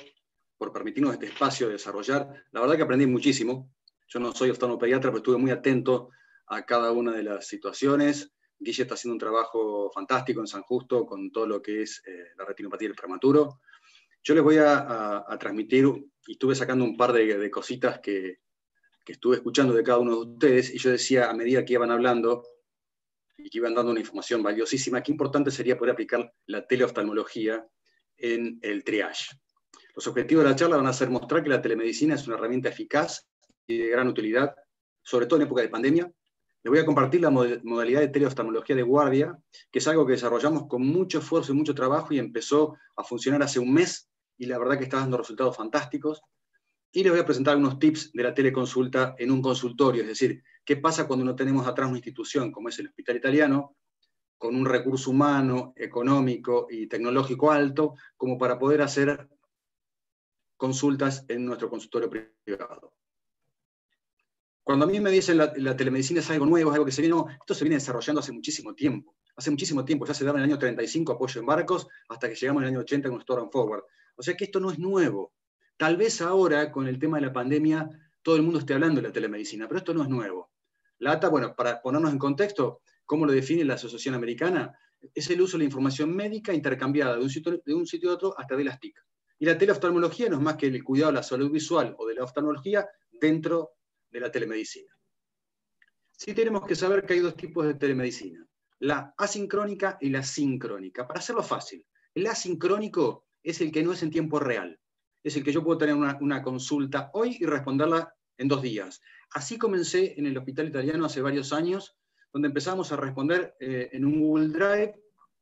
por permitirnos este espacio de desarrollar. La verdad que aprendí muchísimo. Yo no soy oftalmopediatra, pero estuve muy atento a cada una de las situaciones. Guille está haciendo un trabajo fantástico en San Justo con todo lo que es eh, la retinopatía del prematuro. Yo les voy a, transmitir, y estuve sacando un par de, cositas que, que, estuve escuchando de cada uno de ustedes, y yo decía a medida que iban hablando y que iban dando una información valiosísima, qué importante sería poder aplicar la teleoftalmología en el triage. Los objetivos de la charla van a ser mostrar que la telemedicina es una herramienta eficaz y de gran utilidad, sobre todo en época de pandemia. Les voy a compartir la modalidad de teleoftalmología de guardia, que es algo que desarrollamos con mucho esfuerzo y mucho trabajo y empezó a funcionar hace un mes y la verdad que está dando resultados fantásticos. Y les voy a presentar algunos tips de la teleconsulta en un consultorio, es decir, qué pasa cuando no tenemos atrás una institución como es el Hospital Italiano, con un recurso humano, económico y tecnológico alto, como para poder hacer consultas en nuestro consultorio privado. Cuando a mí me dicen la, la telemedicina es algo nuevo, es algo que se viene, esto se viene desarrollando hace muchísimo tiempo. Hace muchísimo tiempo, ya se daba en el año 35 apoyo en barcos, hasta que llegamos en el año 80 con Store and Forward. O sea que esto no es nuevo. Tal vez ahora, con el tema de la pandemia, todo el mundo esté hablando de la telemedicina, pero esto no es nuevo. La ATA, bueno, para ponernos en contexto, ¿cómo lo define la Asociación Americana? Es el uso de la información médica intercambiada de un sitio, de un sitio a otro hasta de las TIC. Y la teleoftalmología no es más que el cuidado de la salud visual o de la oftalmología dentro de la telemedicina. Sí tenemos que saber que hay dos tipos de telemedicina, la asincrónica y la sincrónica. Para hacerlo fácil, el asincrónico es el que no es en tiempo real, es el que yo puedo tener una, consulta hoy y responderla en dos días. Así comencé en el hospital italiano hace varios años, donde empezamos a responder eh, en un Google Drive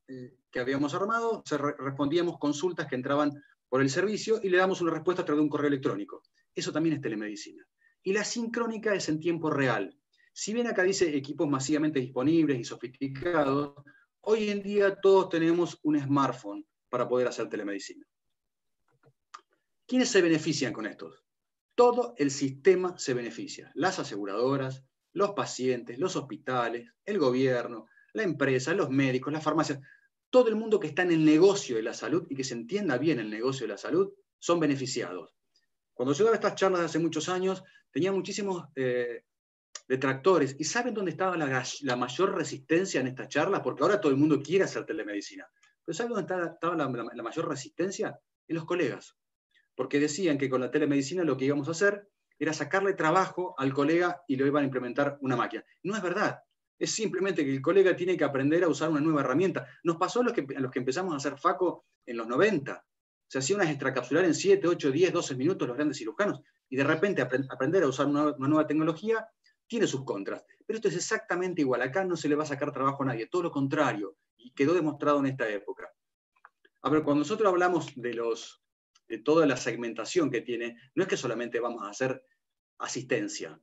eh, que habíamos armado, respondíamos consultas que entraban por el servicio y le damos una respuesta a través de un correo electrónico. Eso también es telemedicina. Y la sincrónica es en tiempo real. Si bien acá dice equipos masivamente disponibles y sofisticados, hoy en día todos tenemos un smartphone para poder hacer telemedicina. ¿Quiénes se benefician con esto? Todo el sistema se beneficia. Las aseguradoras, los pacientes, los hospitales, el gobierno, la empresa, los médicos, las farmacias. Todo el mundo que está en el negocio de la salud y que se entienda bien el negocio de la salud son beneficiados. Cuando yo daba estas charlas hace muchos años, tenía muchísimos eh, detractores. ¿Y saben dónde estaba la, mayor resistencia en esta charla? Porque ahora todo el mundo quiere hacer telemedicina. Pero ¿saben dónde estaba, la mayor resistencia? En los colegas porque decían que con la telemedicina lo que íbamos a hacer era sacarle trabajo al colega y lo iban a implementar una máquina. No es verdad. Es simplemente que el colega tiene que aprender a usar una nueva herramienta. Nos pasó a los que, los que empezamos a hacer FACO en los 90. Se hacía unas extracapsular en 7, 8, 10, 12 minutos los grandes cirujanos. Y de repente aprender a usar una, una nueva tecnología tiene sus contras. Pero esto es exactamente igual. Acá no se le va a sacar trabajo a nadie. Todo lo contrario. Y quedó demostrado en esta época. A ver, cuando nosotros hablamos de los, de toda la segmentación que tiene, no es que solamente vamos a hacer asistencia,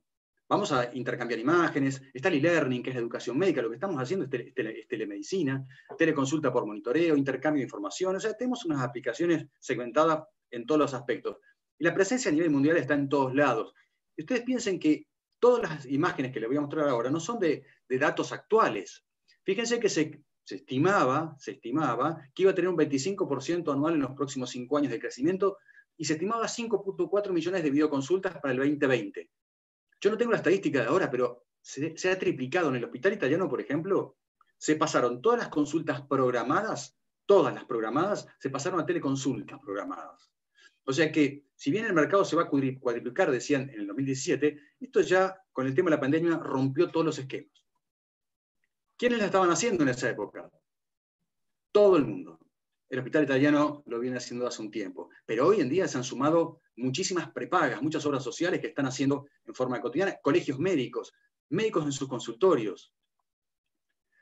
vamos a intercambiar imágenes, está el e-learning, que es la educación médica, lo que estamos haciendo es, telemedicina, teleconsulta por monitoreo, intercambio de información, o sea, tenemos unas aplicaciones segmentadas en todos los aspectos. Y la presencia a nivel mundial está en todos lados. Ustedes piensen que todas las imágenes que les voy a mostrar ahora no son de datos actuales. Fíjense que se, se estimaba, se estimaba que iba a tener un 25% anual en los próximos cinco años de crecimiento y se estimaba 5.4 millones de videoconsultas para el 2020. Yo no tengo la estadística de ahora, pero se, ha triplicado. En el hospital italiano, por ejemplo, se pasaron todas las consultas programadas, todas las programadas, se pasaron a teleconsultas programadas. O sea que, si bien el mercado se va a cuadriplicar, decían en el 2017, esto ya, con el tema de la pandemia, rompió todos los esquemas. ¿Quiénes la estaban haciendo en esa época? Todo el mundo. El hospital italiano lo viene haciendo hace un tiempo, pero hoy en día se han sumado muchísimas prepagas, muchas obras sociales que están haciendo en forma cotidiana, colegios médicos, médicos en sus consultorios.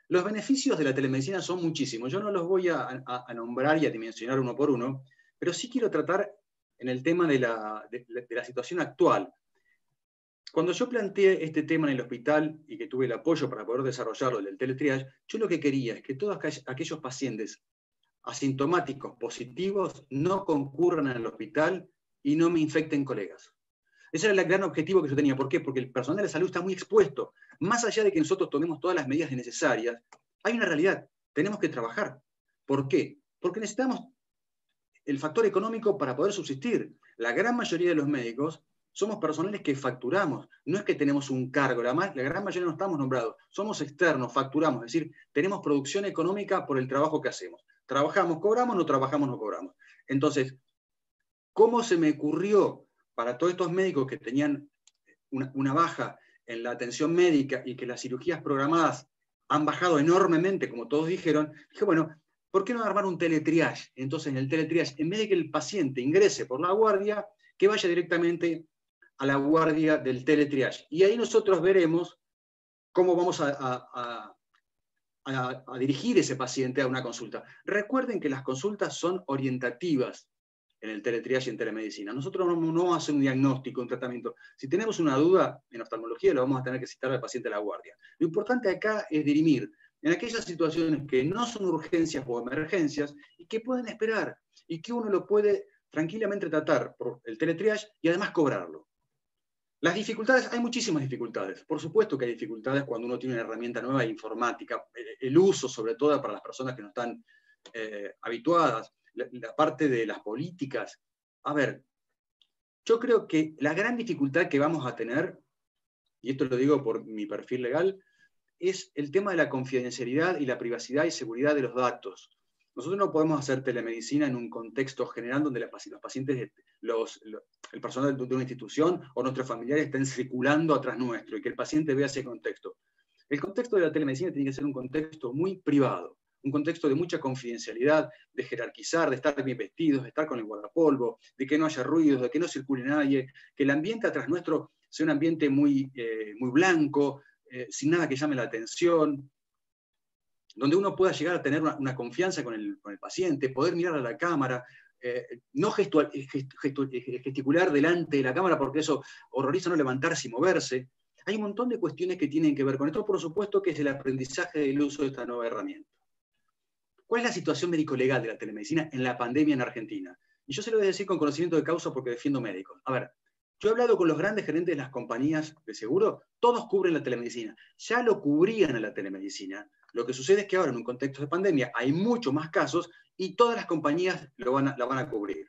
Los beneficios de la telemedicina son muchísimos. Yo no los voy a, nombrar y a dimensionar uno por uno, pero sí quiero tratar en el tema de la, de la situación actual, cuando yo planteé este tema en el hospital y que tuve el apoyo para poder desarrollarlo del teletriage, yo lo que quería es que todos aquellos pacientes asintomáticos positivos no concurran al hospital y no me infecten colegas. Ese era el gran objetivo que yo tenía. ¿Por qué? Porque el personal de salud está muy expuesto. Más allá de que nosotros tomemos todas las medidas necesarias, hay una realidad. Tenemos que trabajar. ¿Por qué? Porque necesitamos el factor económico para poder subsistir. La gran mayoría de los médicos somos personales que facturamos, no es que tenemos un cargo, la, gran mayoría no estamos nombrados, somos externos, facturamos, es decir, tenemos producción económica por el trabajo que hacemos. Trabajamos, cobramos, no trabajamos, no cobramos. Entonces, ¿cómo se me ocurrió para todos estos médicos que tenían una, una baja en la atención médica y que las cirugías programadas han bajado enormemente, como todos dijeron, dije, bueno, ¿por qué no armar un teletriage? Entonces, en el teletriage, en vez de que el paciente ingrese por la guardia, que vaya directamente a la guardia del teletriage. Y ahí nosotros veremos cómo vamos a, dirigir ese paciente a una consulta. Recuerden que las consultas son orientativas en el teletriage y en telemedicina. Nosotros no, no hacer un diagnóstico, un tratamiento. Si tenemos una duda en oftalmología, lo vamos a tener que citar al paciente a la guardia. Lo importante acá es dirimir en aquellas situaciones que no son urgencias o emergencias y que pueden esperar y que uno lo puede tranquilamente tratar por el teletriage y además cobrarlo. Las dificultades, hay muchísimas dificultades. Por supuesto que hay dificultades cuando uno tiene una herramienta nueva informática, el uso sobre todo para las personas que no están eh, habituadas, la, parte de las políticas. A ver, yo creo que la gran dificultad que vamos a tener, y esto lo digo por mi perfil legal, es el tema de la confidencialidad y la privacidad y seguridad de los datos. Nosotros no podemos hacer telemedicina en un contexto general donde los pacientes, los, el personal de una institución o nuestros familiares estén circulando atrás nuestro y que el paciente vea ese contexto. El contexto de la telemedicina tiene que ser un contexto muy privado, un contexto de mucha confidencialidad, de jerarquizar, de estar bien vestidos, de estar con el guardapolvo, de que no haya ruidos, de que no circule nadie, que el ambiente atrás nuestro sea un ambiente muy, eh, muy blanco, eh, sin nada que llame la atención, donde uno pueda llegar a tener una, confianza con el, paciente, poder mirar a la cámara, eh, no gesticular delante de la cámara porque eso horroriza no levantarse y moverse. Hay un montón de cuestiones que tienen que ver con esto, por supuesto, que es el aprendizaje del uso de esta nueva herramienta. ¿Cuál es la situación médico-legal de la telemedicina en la pandemia en Argentina? Y yo se lo voy a decir con conocimiento de causa porque defiendo médicos. A ver, yo he hablado con los grandes gerentes de las compañías de seguro, todos cubren la telemedicina. Ya lo cubrían en la telemedicina. Lo que sucede es que ahora en un contexto de pandemia hay muchos más casos y todas las compañías lo van a, la van a cubrir.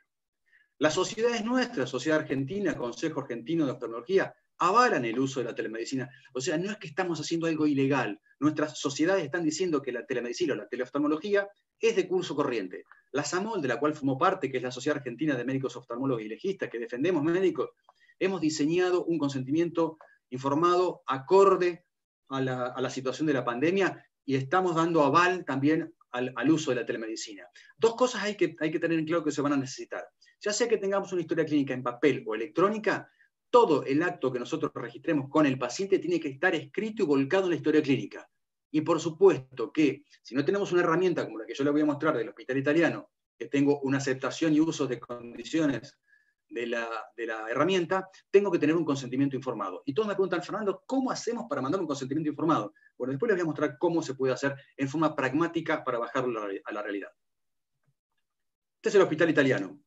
Las sociedades nuestras, Sociedad Argentina, Consejo Argentino de Oftalmología, avalan el uso de la telemedicina. O sea, no es que estamos haciendo algo ilegal. Nuestras sociedades están diciendo que la telemedicina o la teleoftalmología es de curso corriente. La SAMOL, de la cual formo parte, que es la Sociedad Argentina de Médicos Oftalmólogos y Legistas, que defendemos médicos, hemos diseñado un consentimiento informado acorde a la, situación de la pandemia y estamos dando aval también al, uso de la telemedicina. Dos cosas hay que, hay que tener en claro que se van a necesitar. Ya sea que tengamos una historia clínica en papel o electrónica, todo el acto que nosotros registremos con el paciente tiene que estar escrito y volcado en la historia clínica. Y por supuesto que si no tenemos una herramienta como la que yo le voy a mostrar del hospital italiano, que tengo una aceptación y uso de condiciones de la, herramienta, tengo que tener un consentimiento informado. Y todos me preguntan, Fernando, ¿cómo hacemos para mandar un consentimiento informado? Bueno, después les voy a mostrar cómo se puede hacer en forma pragmática para bajarlo a la realidad. Este es el hospital italiano.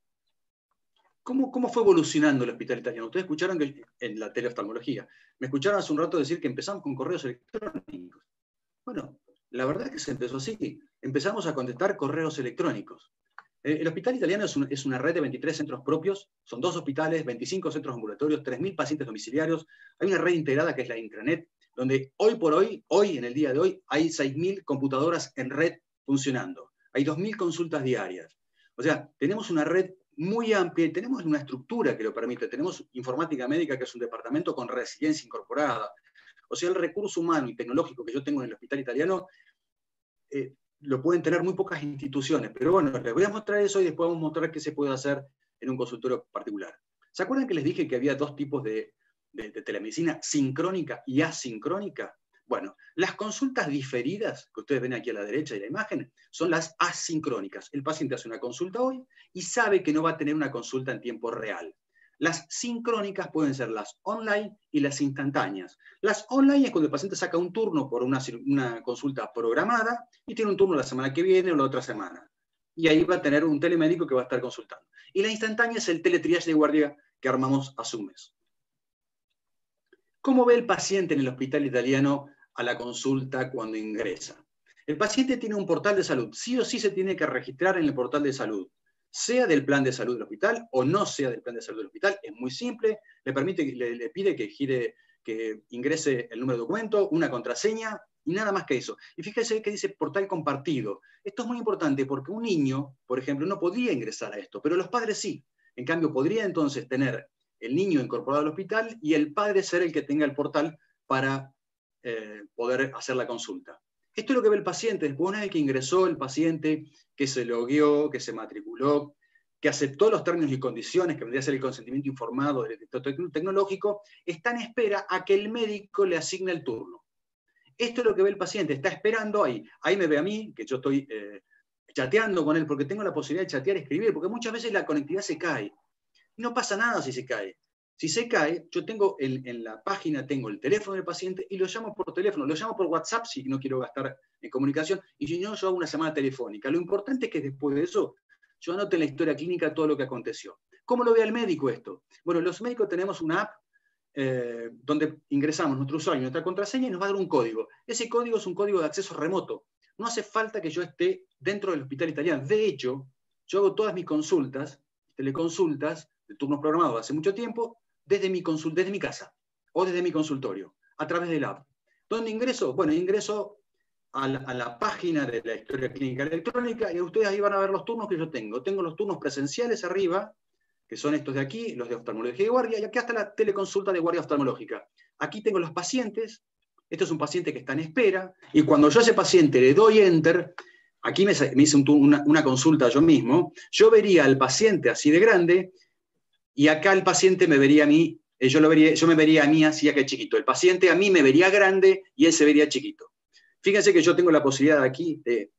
¿Cómo, ¿Cómo, fue evolucionando el hospital italiano? Ustedes escucharon que en la teleoftalmología. Me escucharon hace un rato decir que empezamos con correos electrónicos. Bueno, la verdad es que se empezó así. Empezamos a contestar correos electrónicos. Eh, el hospital italiano es, una red de 23 centros propios, son dos hospitales, 25 centros ambulatorios, 3.000 pacientes domiciliarios. Hay una red integrada que es la intranet, donde hoy por hoy, hoy en el día de hoy, hay 6.000 computadoras en red funcionando. Hay 2.000 consultas diarias. O sea, tenemos una red muy amplia y tenemos una estructura que lo permite. Tenemos informática médica, que es un departamento con resiliencia incorporada. O sea, el recurso humano y tecnológico que yo tengo en el hospital italiano eh, lo pueden tener muy pocas instituciones. Pero bueno, les voy a mostrar eso y después vamos a mostrar qué se puede hacer en un consultorio particular. ¿Se acuerdan que les dije que había dos tipos de, telemedicina, sincrónica y asincrónica? Bueno, las consultas diferidas, que ustedes ven aquí a la derecha de la imagen, son las asincrónicas. El paciente hace una consulta hoy y sabe que no va a tener una consulta en tiempo real. Las sincrónicas pueden ser las online y las instantáneas. Las online es cuando el paciente saca un turno por una, consulta programada y tiene un turno la semana que viene o la otra semana. Y ahí va a tener un telemédico que va a estar consultando. Y la instantánea es el teletriage de guardia que armamos a su mes. ¿Cómo ve el paciente en el hospital italiano a la consulta cuando ingresa? El paciente tiene un portal de salud. Sí o sí se tiene que registrar en el portal de salud sea del plan de salud del hospital o no sea del plan de salud del hospital. Es muy simple, le, permite, le, pide que gire, que ingrese el número de documento, una contraseña y nada más que eso. Y fíjese que dice portal compartido. Esto es muy importante porque un niño, por ejemplo, no podría ingresar a esto, pero los padres sí. En cambio, podría entonces tener el niño incorporado al hospital y el padre ser el que tenga el portal para eh, poder hacer la consulta. Esto es lo que ve el paciente. Después, una vez que ingresó el paciente, que se logueó, que se matriculó, que aceptó los términos y condiciones, que vendría a ser el consentimiento informado del detector tecnológico, está en espera a que el médico le asigne el turno. Esto es lo que ve el paciente, está esperando ahí. Ahí me ve a mí, que yo estoy eh, chateando con él, porque tengo la posibilidad de chatear, escribir, porque muchas veces la conectividad se cae. No pasa nada si se cae. Si se cae, yo tengo en, en, la página, tengo el teléfono del paciente y lo llamo por teléfono, lo llamo por WhatsApp si no quiero gastar en comunicación, y si no, yo hago una llamada telefónica. Lo importante es que después de eso, yo anote en la historia clínica todo lo que aconteció. ¿Cómo lo ve el médico esto? Bueno, los médicos tenemos una app eh, donde ingresamos nuestro usuario y nuestra contraseña y nos va a dar un código. Ese código es un código de acceso remoto. No hace falta que yo esté dentro del hospital italiano. De hecho, yo hago todas mis consultas, teleconsultas, turnos programados hace mucho tiempo, desde mi, desde mi casa o desde mi consultorio, a través del app. ¿Dónde ingreso? Bueno, ingreso a la, página de la historia clínica electrónica y ustedes ahí van a ver los turnos que yo tengo. Tengo los turnos presenciales arriba, que son estos de aquí, los de oftalmología y guardia, y aquí está la teleconsulta de guardia oftalmológica. Aquí tengo los pacientes, este es un paciente que está en espera, y cuando yo a ese paciente le doy enter, aquí me, hice un, una, una, consulta yo mismo, yo vería al paciente así de grande, y acá el paciente me vería a mí, eh, yo, lo vería, yo me vería a mí así que chiquito. El paciente a mí me vería grande y él se vería chiquito. Fíjense que yo tengo la posibilidad aquí de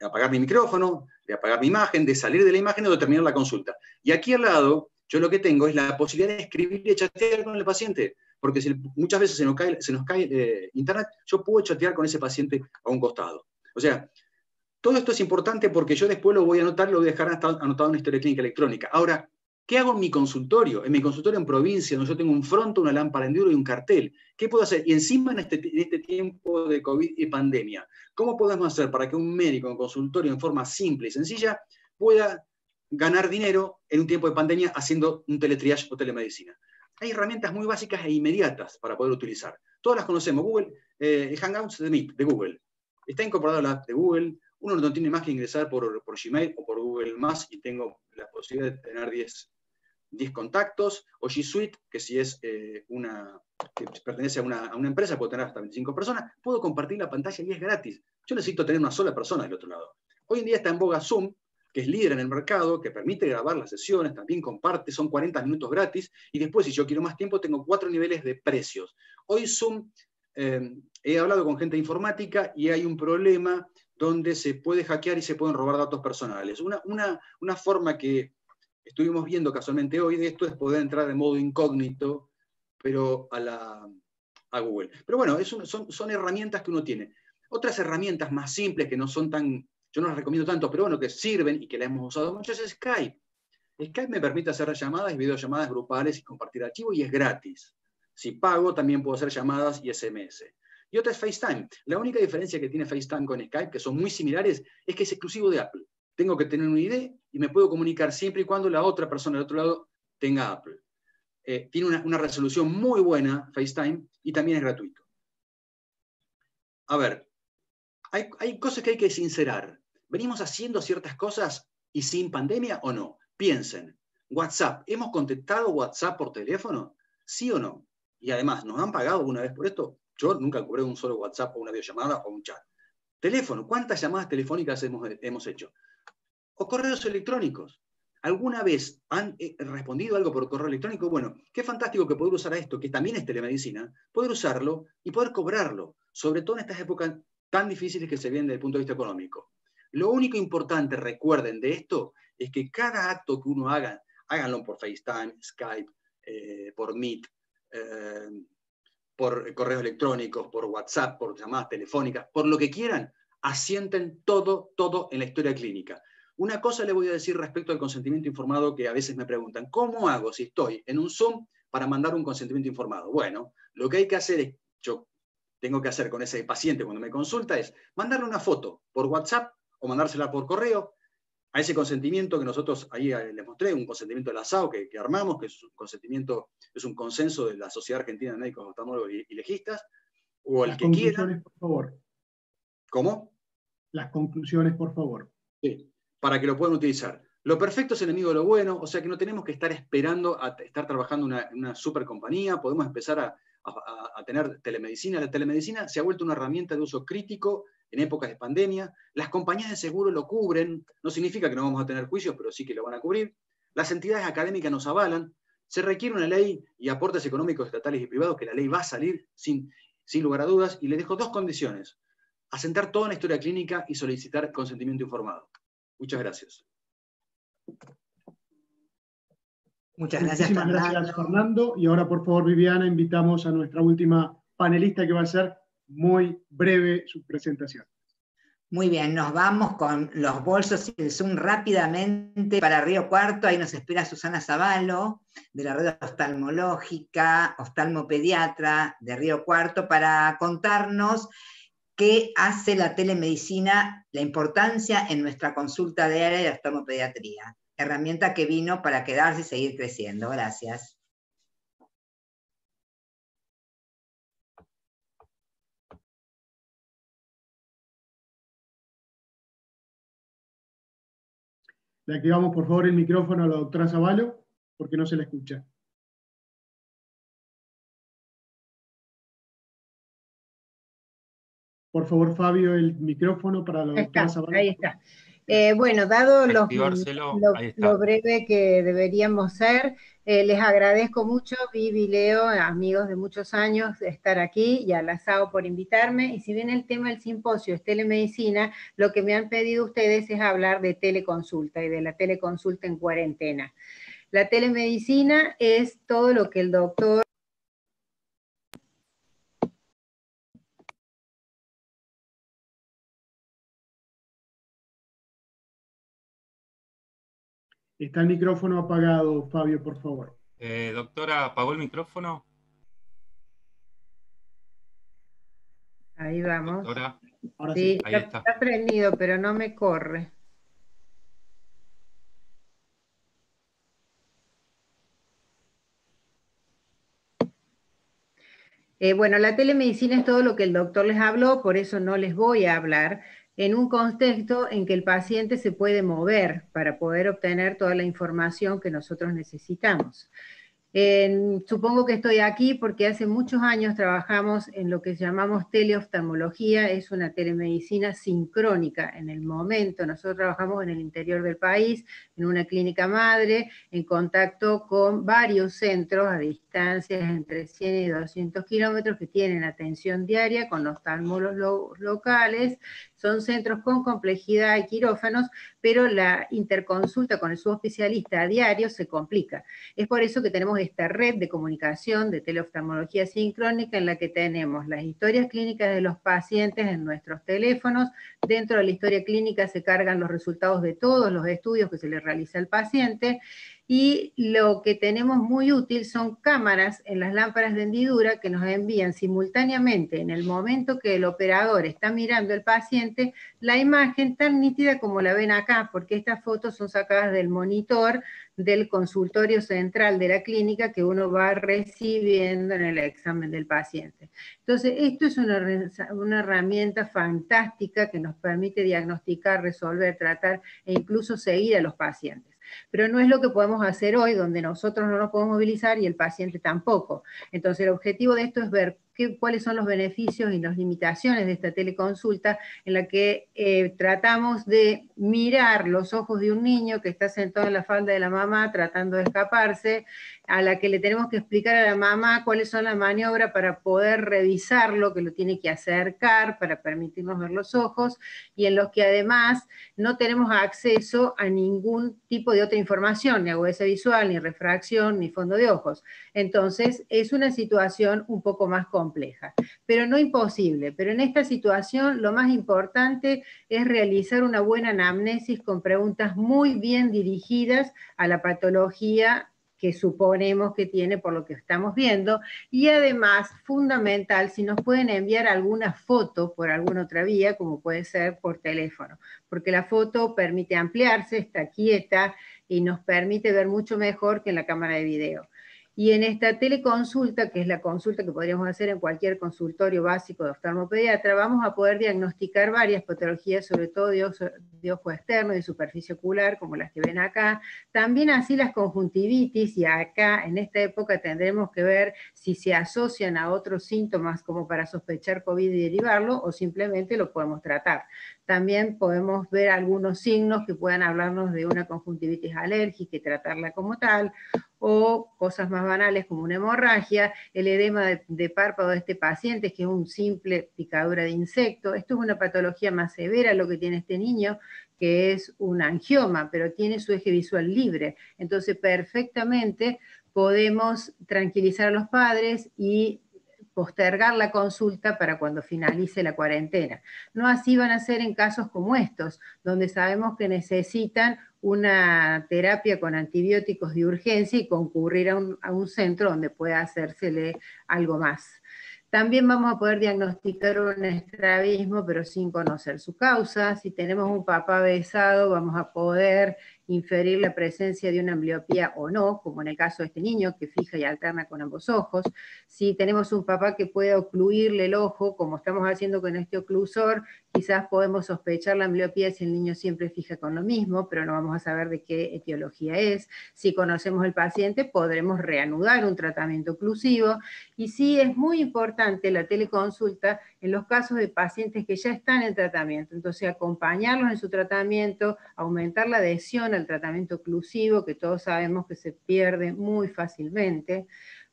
apagar mi micrófono, de apagar mi imagen, de salir de la imagen o de terminar la consulta. Y aquí al lado, yo lo que tengo es la posibilidad de escribir y chatear con el paciente, porque si muchas veces se nos cae, se nos cae eh, internet, yo puedo chatear con ese paciente a un costado. O sea, todo esto es importante porque yo después lo voy a anotar, lo voy a dejar anotado en una historia clínica electrónica. Ahora, ¿Qué hago en mi consultorio? En mi consultorio en provincia, donde yo tengo un fronto, una lámpara en duro y un cartel. ¿Qué puedo hacer? Y encima en este, este tiempo de COVID y pandemia, ¿cómo podemos hacer para que un médico en consultorio en forma simple y sencilla pueda ganar dinero en un tiempo de pandemia haciendo un teletriage o telemedicina? Hay herramientas muy básicas e inmediatas para poder utilizar. Todas las conocemos. Google, eh, Hangouts de Meet, de Google. Está incorporado la app de Google. Uno no tiene más que ingresar por, por Gmail o por Google Más y tengo la posibilidad de tener 10 10 contactos, o G Suite, que si es eh, una, que pertenece a una, a una, empresa, puedo tener hasta 25 personas, puedo compartir la pantalla y es gratis. Yo necesito tener una sola persona del otro lado. Hoy en día está en boga Zoom, que es líder en el mercado, que permite grabar las sesiones, también comparte, son 40 minutos gratis, y después, si yo quiero más tiempo, tengo cuatro niveles de precios. Hoy Zoom, eh, he hablado con gente informática y hay un problema donde se puede hackear y se pueden robar datos personales. Una, una, una forma que estuvimos viendo casualmente hoy de esto es poder entrar de modo incógnito, pero a, la, a Google. Pero bueno, es un, son, son herramientas que uno tiene. Otras herramientas más simples que no son tan, yo no las recomiendo tanto, pero bueno, que sirven y que las hemos usado mucho es Skype. Skype me permite hacer llamadas y videollamadas grupales y compartir archivos y es gratis. Si pago, también puedo hacer llamadas y SMS. Y otra es FaceTime. La única diferencia que tiene FaceTime con Skype, que son muy similares, es que es exclusivo de Apple tengo que tener una idea y me puedo comunicar siempre y cuando la otra persona del otro lado tenga Apple. Eh, tiene una, resolución muy buena, FaceTime, y también es gratuito. A ver, hay cosas que hay que sincerar. ¿Venimos haciendo ciertas cosas y sin pandemia o no? Piensen, WhatsApp, ¿hemos contestado WhatsApp por teléfono? ¿Sí o no? Y además, ¿nos han pagado alguna vez por esto? Yo nunca cobré un solo WhatsApp o una videollamada o un chat. Teléfono, ¿cuántas llamadas telefónicas hemos, hemos hecho? o correos electrónicos. ¿Alguna vez han eh, respondido algo por correo electrónico? Bueno, qué fantástico que poder usar esto, que también es telemedicina, poder usarlo y poder cobrarlo, sobre todo en estas épocas tan difíciles que se vienen desde el punto de vista económico. Lo único importante, recuerden de esto, es que cada acto que uno haga, háganlo por FaceTime, Skype, eh, por Meet, eh, por correos electrónicos, por WhatsApp, por llamadas telefónicas, por lo que quieran, asienten todo, todo en la historia clínica. Una cosa le voy a decir respecto al consentimiento informado que a veces me preguntan, ¿cómo hago si estoy en un Zoom para mandar un consentimiento informado? Bueno, lo que hay que hacer es, yo tengo que hacer con ese paciente cuando me consulta es mandarle una foto por WhatsApp o mandársela por correo a ese consentimiento que nosotros ahí eh, les mostré, un consentimiento de la SAO que, que, armamos, que es un consentimiento, es un consenso de la Sociedad Argentina de Médicos Oftalmólogos y, y Legistas, o el que quiera. por favor. ¿Cómo? Las conclusiones, por favor. Sí para que lo puedan utilizar. Lo perfecto es enemigo de lo bueno, o sea que no tenemos que estar esperando a estar trabajando en una, una super compañía, podemos empezar a, a, a, tener telemedicina. La telemedicina se ha vuelto una herramienta de uso crítico en épocas de pandemia. Las compañías de seguro lo cubren, no significa que no vamos a tener juicios, pero sí que lo van a cubrir. Las entidades académicas nos avalan. Se requiere una ley y aportes económicos estatales y privados, que la ley va a salir sin, sin lugar a dudas, y le dejo dos condiciones. Asentar toda la historia clínica y solicitar consentimiento informado. Muchas gracias. Muchas gracias, Muchísimas Fernando. gracias, Fernando. Y ahora, por favor, Viviana, invitamos a nuestra última panelista que va a ser muy breve su presentación. Muy bien, nos vamos con los bolsos y el Zoom rápidamente para Río Cuarto. Ahí nos espera Susana Zavalo, de la red oftalmológica, oftalmopediatra de Río Cuarto, para contarnos qué hace la telemedicina, la importancia en nuestra consulta diaria de oftalmopediatría. Herramienta que vino para quedarse y seguir creciendo. Gracias. Le activamos, por favor, el micrófono a la doctora Zavalo, porque no se la escucha. Por favor, Fabio, el micrófono para la doctora Zavalo. ahí está. Eh, bueno, dado lo breve que deberíamos ser, eh, les agradezco mucho, Vivi, Leo, amigos de muchos años, de estar aquí y a la SAO por invitarme. Y si bien el tema del simposio es telemedicina, lo que me han pedido ustedes es hablar de teleconsulta y de la teleconsulta en cuarentena. La telemedicina es todo lo que el doctor Está el micrófono apagado, Fabio, por favor. Eh, doctora, ¿apagó el micrófono? Ahí vamos. Doctora, Ahora Sí, sí. ahí está, está. está prendido, pero no me corre. Eh, bueno, la telemedicina es todo lo que el doctor les habló, por eso no les voy a hablar, en un contexto en que el paciente se puede mover para poder obtener toda la información que nosotros necesitamos. Supongo que estoy aquí porque hace muchos años trabajamos en lo que llamamos teleoftalmología, es una telemedicina sincrónica en el momento. Nosotros trabajamos en el interior del país, en una clínica madre, en contacto con varios centros a distancias entre 100 y 200 kilómetros que tienen atención diaria con oftalmólogos lo- locales. Son centros con complejidad y quirófanos, pero la interconsulta con el subespecialista a diario se complica. Es por eso que tenemos esta red de comunicación de teleoftalmología sincrónica en la que tenemos las historias clínicas de los pacientes en nuestros teléfonos. Dentro de la historia clínica se cargan los resultados de todos los estudios que se le realiza al paciente. Y lo que tenemos muy útil son cámaras en las lámparas de hendidura que nos envían simultáneamente en el momento que el operador está mirando al paciente la imagen tan nítida como la ven acá, porque estas fotos son sacadas del monitor del consultorio central de la clínica que uno va recibiendo en el examen del paciente. Entonces, esto es una, una herramienta fantástica que nos permite diagnosticar, resolver, tratar e incluso seguir a los pacientes. Pero no es lo que podemos hacer hoy, donde nosotros no nos podemos movilizar y el paciente tampoco. Entonces, el objetivo de esto es ver qué- cuáles son los beneficios y las limitaciones de esta teleconsulta en la que eh, tratamos de mirar los ojos de un niño que está sentado en la falda de la mamá tratando de escaparse, a la que le tenemos que explicar a la mamá cuáles son las maniobras para poder revisarlo, que lo tiene que acercar para permitirnos ver los ojos, y en los que además no tenemos acceso a ningún tipo de otra información, ni agudeza visual, ni refracción, ni fondo de ojos. Entonces, es una situación un poco más compleja, pero no imposible. Pero en esta situación lo más importante es realizar una buena anamnesis con preguntas muy bien dirigidas a la patología que suponemos que tiene por lo que estamos viendo, y además, fundamental, si nos pueden enviar alguna foto por alguna otra vía, como puede ser por teléfono, porque la foto permite ampliarse, está quieta y nos permite ver mucho mejor que en la cámara de video. Y en esta teleconsulta, que es la consulta que podríamos hacer en cualquier consultorio básico de oftalmopediatra, vamos a poder diagnosticar varias patologías, sobre todo de ojo, de ojo externo y superficie ocular, como las que ven acá. También así las conjuntivitis, y acá en esta época tendremos que ver si se asocian a otros síntomas como para sospechar COVID y derivarlo, o simplemente lo podemos tratar. También podemos ver algunos signos que puedan hablarnos de una conjuntivitis alérgica y tratarla como tal, o cosas más banales como una hemorragia, el edema de, párpado de este paciente, que es un simple picadura de insecto. Esto es una patología más severa lo que tiene este niño, que es un angioma, pero tiene su eje visual libre. Entonces, perfectamente podemos tranquilizar a los padres y postergar la consulta para cuando finalice la cuarentena. No así van a ser en casos como estos, donde sabemos que necesitan una terapia con antibióticos de urgencia y concurrir a un, centro donde pueda hacérsele algo más. También vamos a poder diagnosticar un estrabismo, pero sin conocer su causa. Si tenemos un papá besado, vamos a poder inferir la presencia de una ambliopía o no, como en el caso de este niño que fija y alterna con ambos ojos. Si tenemos un papá que puede ocluirle el ojo, como estamos haciendo con este oclusor, quizás podemos sospechar la ambliopía si el niño siempre fija con lo mismo, pero no vamos a saber de qué etiología es. Si conocemos el paciente, podremos reanudar un tratamiento oclusivo. Y sí es muy importante la teleconsulta en los casos de pacientes que ya están en tratamiento. Entonces, acompañarlos en su tratamiento, aumentar la adhesión al tratamiento oclusivo, que todos sabemos que se pierde muy fácilmente.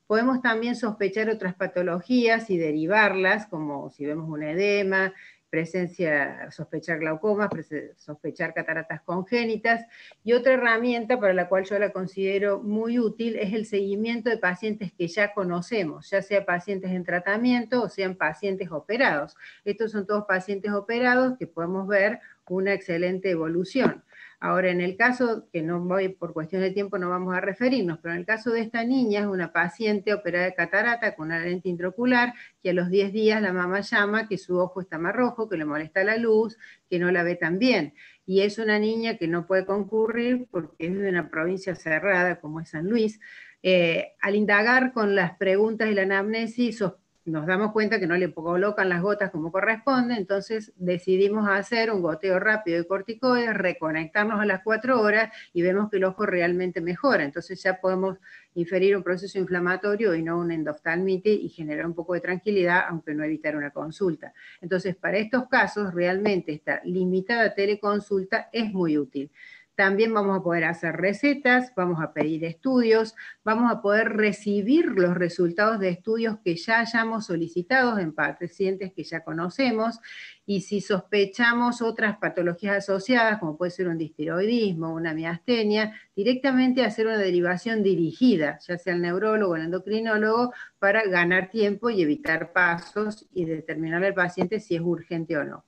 Podemos también sospechar otras patologías y derivarlas, como si vemos un edema, presencia, sospechar glaucomas, sospechar cataratas congénitas. Y otra herramienta para la cual yo la considero muy útil es el seguimiento de pacientes que ya conocemos, ya sea pacientes en tratamiento o sean pacientes operados. Estos son todos pacientes operados que podemos ver una excelente evolución. Ahora, en el caso, que no voy por cuestión de tiempo, no vamos a referirnos, pero en el caso de esta niña es una paciente operada de catarata con una lente intraocular, que a los 10 días la mamá llama que su ojo está más rojo, que le molesta la luz, que no la ve tan bien. Y es una niña que no puede concurrir porque es de una provincia cerrada como es San Luis. Eh, al indagar con las preguntas y la anamnesis, nos damos cuenta que no le colocan las gotas como corresponde, entonces decidimos hacer un goteo rápido de corticoides, reconectarnos a las cuatro horas y vemos que el ojo realmente mejora. Entonces ya podemos inferir un proceso inflamatorio y no un endoftalmitis y generar un poco de tranquilidad, aunque no evitar una consulta. Entonces, para estos casos, realmente esta limitada teleconsulta es muy útil. También vamos a poder hacer recetas, vamos a pedir estudios, vamos a poder recibir los resultados de estudios que ya hayamos solicitado en pacientes que ya conocemos y si sospechamos otras patologías asociadas, como puede ser un distiroidismo, una miastenia, directamente hacer una derivación dirigida, ya sea el neurólogo o el endocrinólogo, para ganar tiempo y evitar pasos y determinar al paciente si es urgente o no.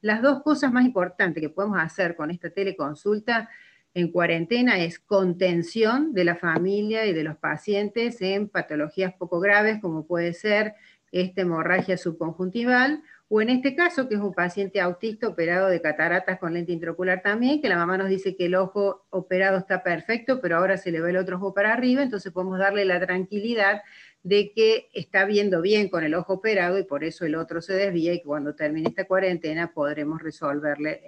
Las dos cosas más importantes que podemos hacer con esta teleconsulta en cuarentena es contención de la familia y de los pacientes en patologías poco graves, como puede ser esta hemorragia subconjuntival, o en este caso, que es un paciente autista operado de cataratas con lente intraocular también, que la mamá nos dice que el ojo operado está perfecto, pero ahora se le ve el otro ojo para arriba, entonces podemos darle la tranquilidad de que está viendo bien con el ojo operado y por eso el otro se desvía y que cuando termine esta cuarentena podremos resolverle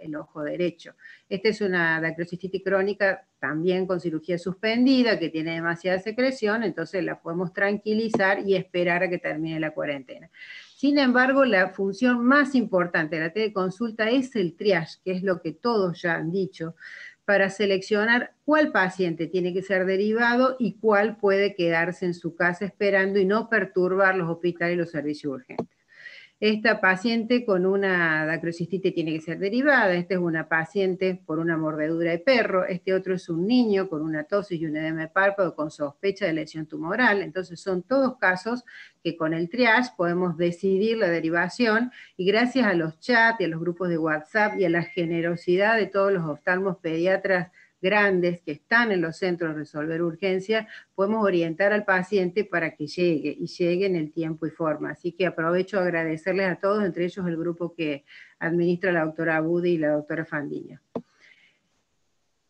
el, ojo derecho. Esta es una dacrocistitis crónica también con cirugía suspendida que tiene demasiada secreción, entonces la podemos tranquilizar y esperar a que termine la cuarentena. Sin embargo, la función más importante de la teleconsulta es el triage, que es lo que todos ya han dicho, para seleccionar cuál paciente tiene que ser derivado y cuál puede quedarse en su casa esperando y no perturbar los hospitales y los servicios urgentes. Esta paciente con una dacrocistitis tiene que ser derivada. Esta es una paciente por una mordedura de perro. Este otro es un niño con una tos y un edema de párpado con sospecha de lesión tumoral. Entonces son todos casos que con el triage podemos decidir la derivación y gracias a los chats y a los grupos de WhatsApp y a la generosidad de todos los oftalmos pediatras grandes que están en los centros de resolver urgencia, podemos orientar al paciente para que llegue y llegue en el tiempo y forma. Así que aprovecho a agradecerles a todos, entre ellos el grupo que administra la doctora Budi y la doctora Fandiño.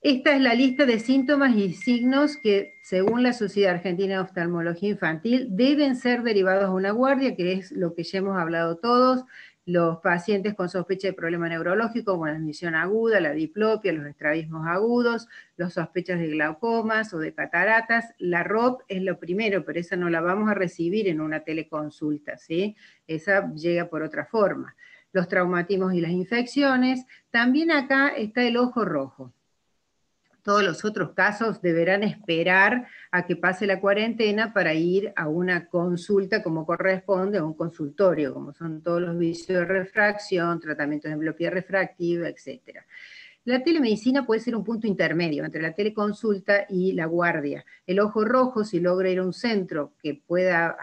Esta es la lista de síntomas y signos que, según la Sociedad Argentina de Oftalmología Infantil, deben ser derivados a una guardia, que es lo que ya hemos hablado todos, los pacientes con sospecha de problema neurológico, como la admisión aguda, la diplopia, los estrabismos agudos, los sospechas de glaucomas o de cataratas. La ROP es lo primero, pero esa no la vamos a recibir en una teleconsulta, ¿sí? Esa llega por otra forma. Los traumatismos y las infecciones. También acá está el ojo rojo Todos los otros casos deberán esperar a que pase la cuarentena para ir a una consulta como corresponde, a un consultorio, como son todos los vicios de refracción, tratamientos de emblopía refractiva, etc. La telemedicina puede ser un punto intermedio entre la teleconsulta y la guardia. El ojo rojo, si logra ir a un centro que pueda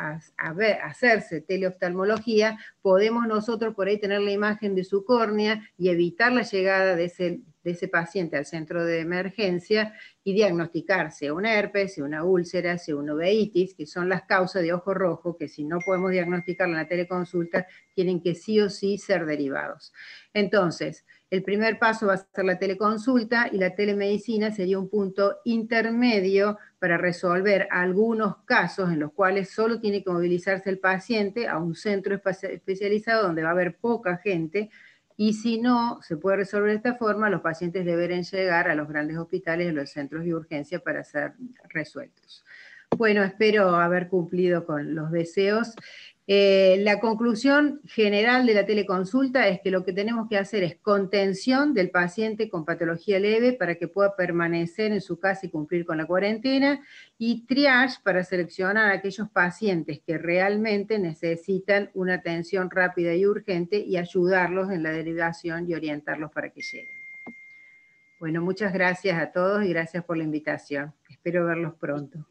hacerse teleoftalmología, podemos nosotros por ahí tener la imagen de su córnea y evitar la llegada de ese de ese paciente al centro de emergencia y diagnosticar sea una herpes, sea una úlcera, sea una uveitis, que son las causas de ojo rojo, que si no podemos diagnosticarla en la teleconsulta, tienen que sí o sí ser derivados. Entonces, el primer paso va a ser la teleconsulta y la telemedicina sería un punto intermedio para resolver algunos casos en los cuales solo tiene que movilizarse el paciente a un centro especializado donde va a haber poca gente, y si no se puede resolver de esta forma, los pacientes deberán llegar a los grandes hospitales y los centros de urgencia para ser resueltos. Bueno, espero haber cumplido con los deseos eh, la conclusión general de la teleconsulta es que lo que tenemos que hacer es contención del paciente con patología leve para que pueda permanecer en su casa y cumplir con la cuarentena y triage para seleccionar a aquellos pacientes que realmente necesitan una atención rápida y urgente y ayudarlos en la derivación y orientarlos para que lleguen. Bueno, muchas gracias a todos y gracias por la invitación. Espero verlos pronto.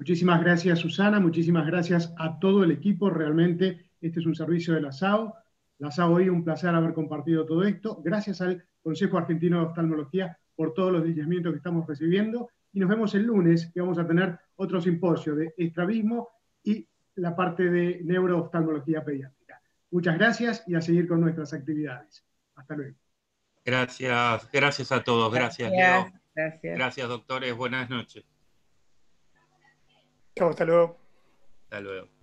Muchísimas gracias, Susana. Muchísimas gracias a todo el equipo. Realmente este es un servicio de la SAO. La SAO hoy un placer haber compartido todo esto. Gracias al Consejo Argentino de Oftalmología por todos los lineamientos que estamos recibiendo. Y nos vemos el lunes, que vamos a tener otro simposio de estrabismo y la parte de neurooftalmología pediátrica. Muchas gracias y a seguir con nuestras actividades. Hasta luego. Gracias, gracias a todos. Gracias, Leo. Gracias. gracias, doctores. Buenas noches. Hasta luego. Hasta luego.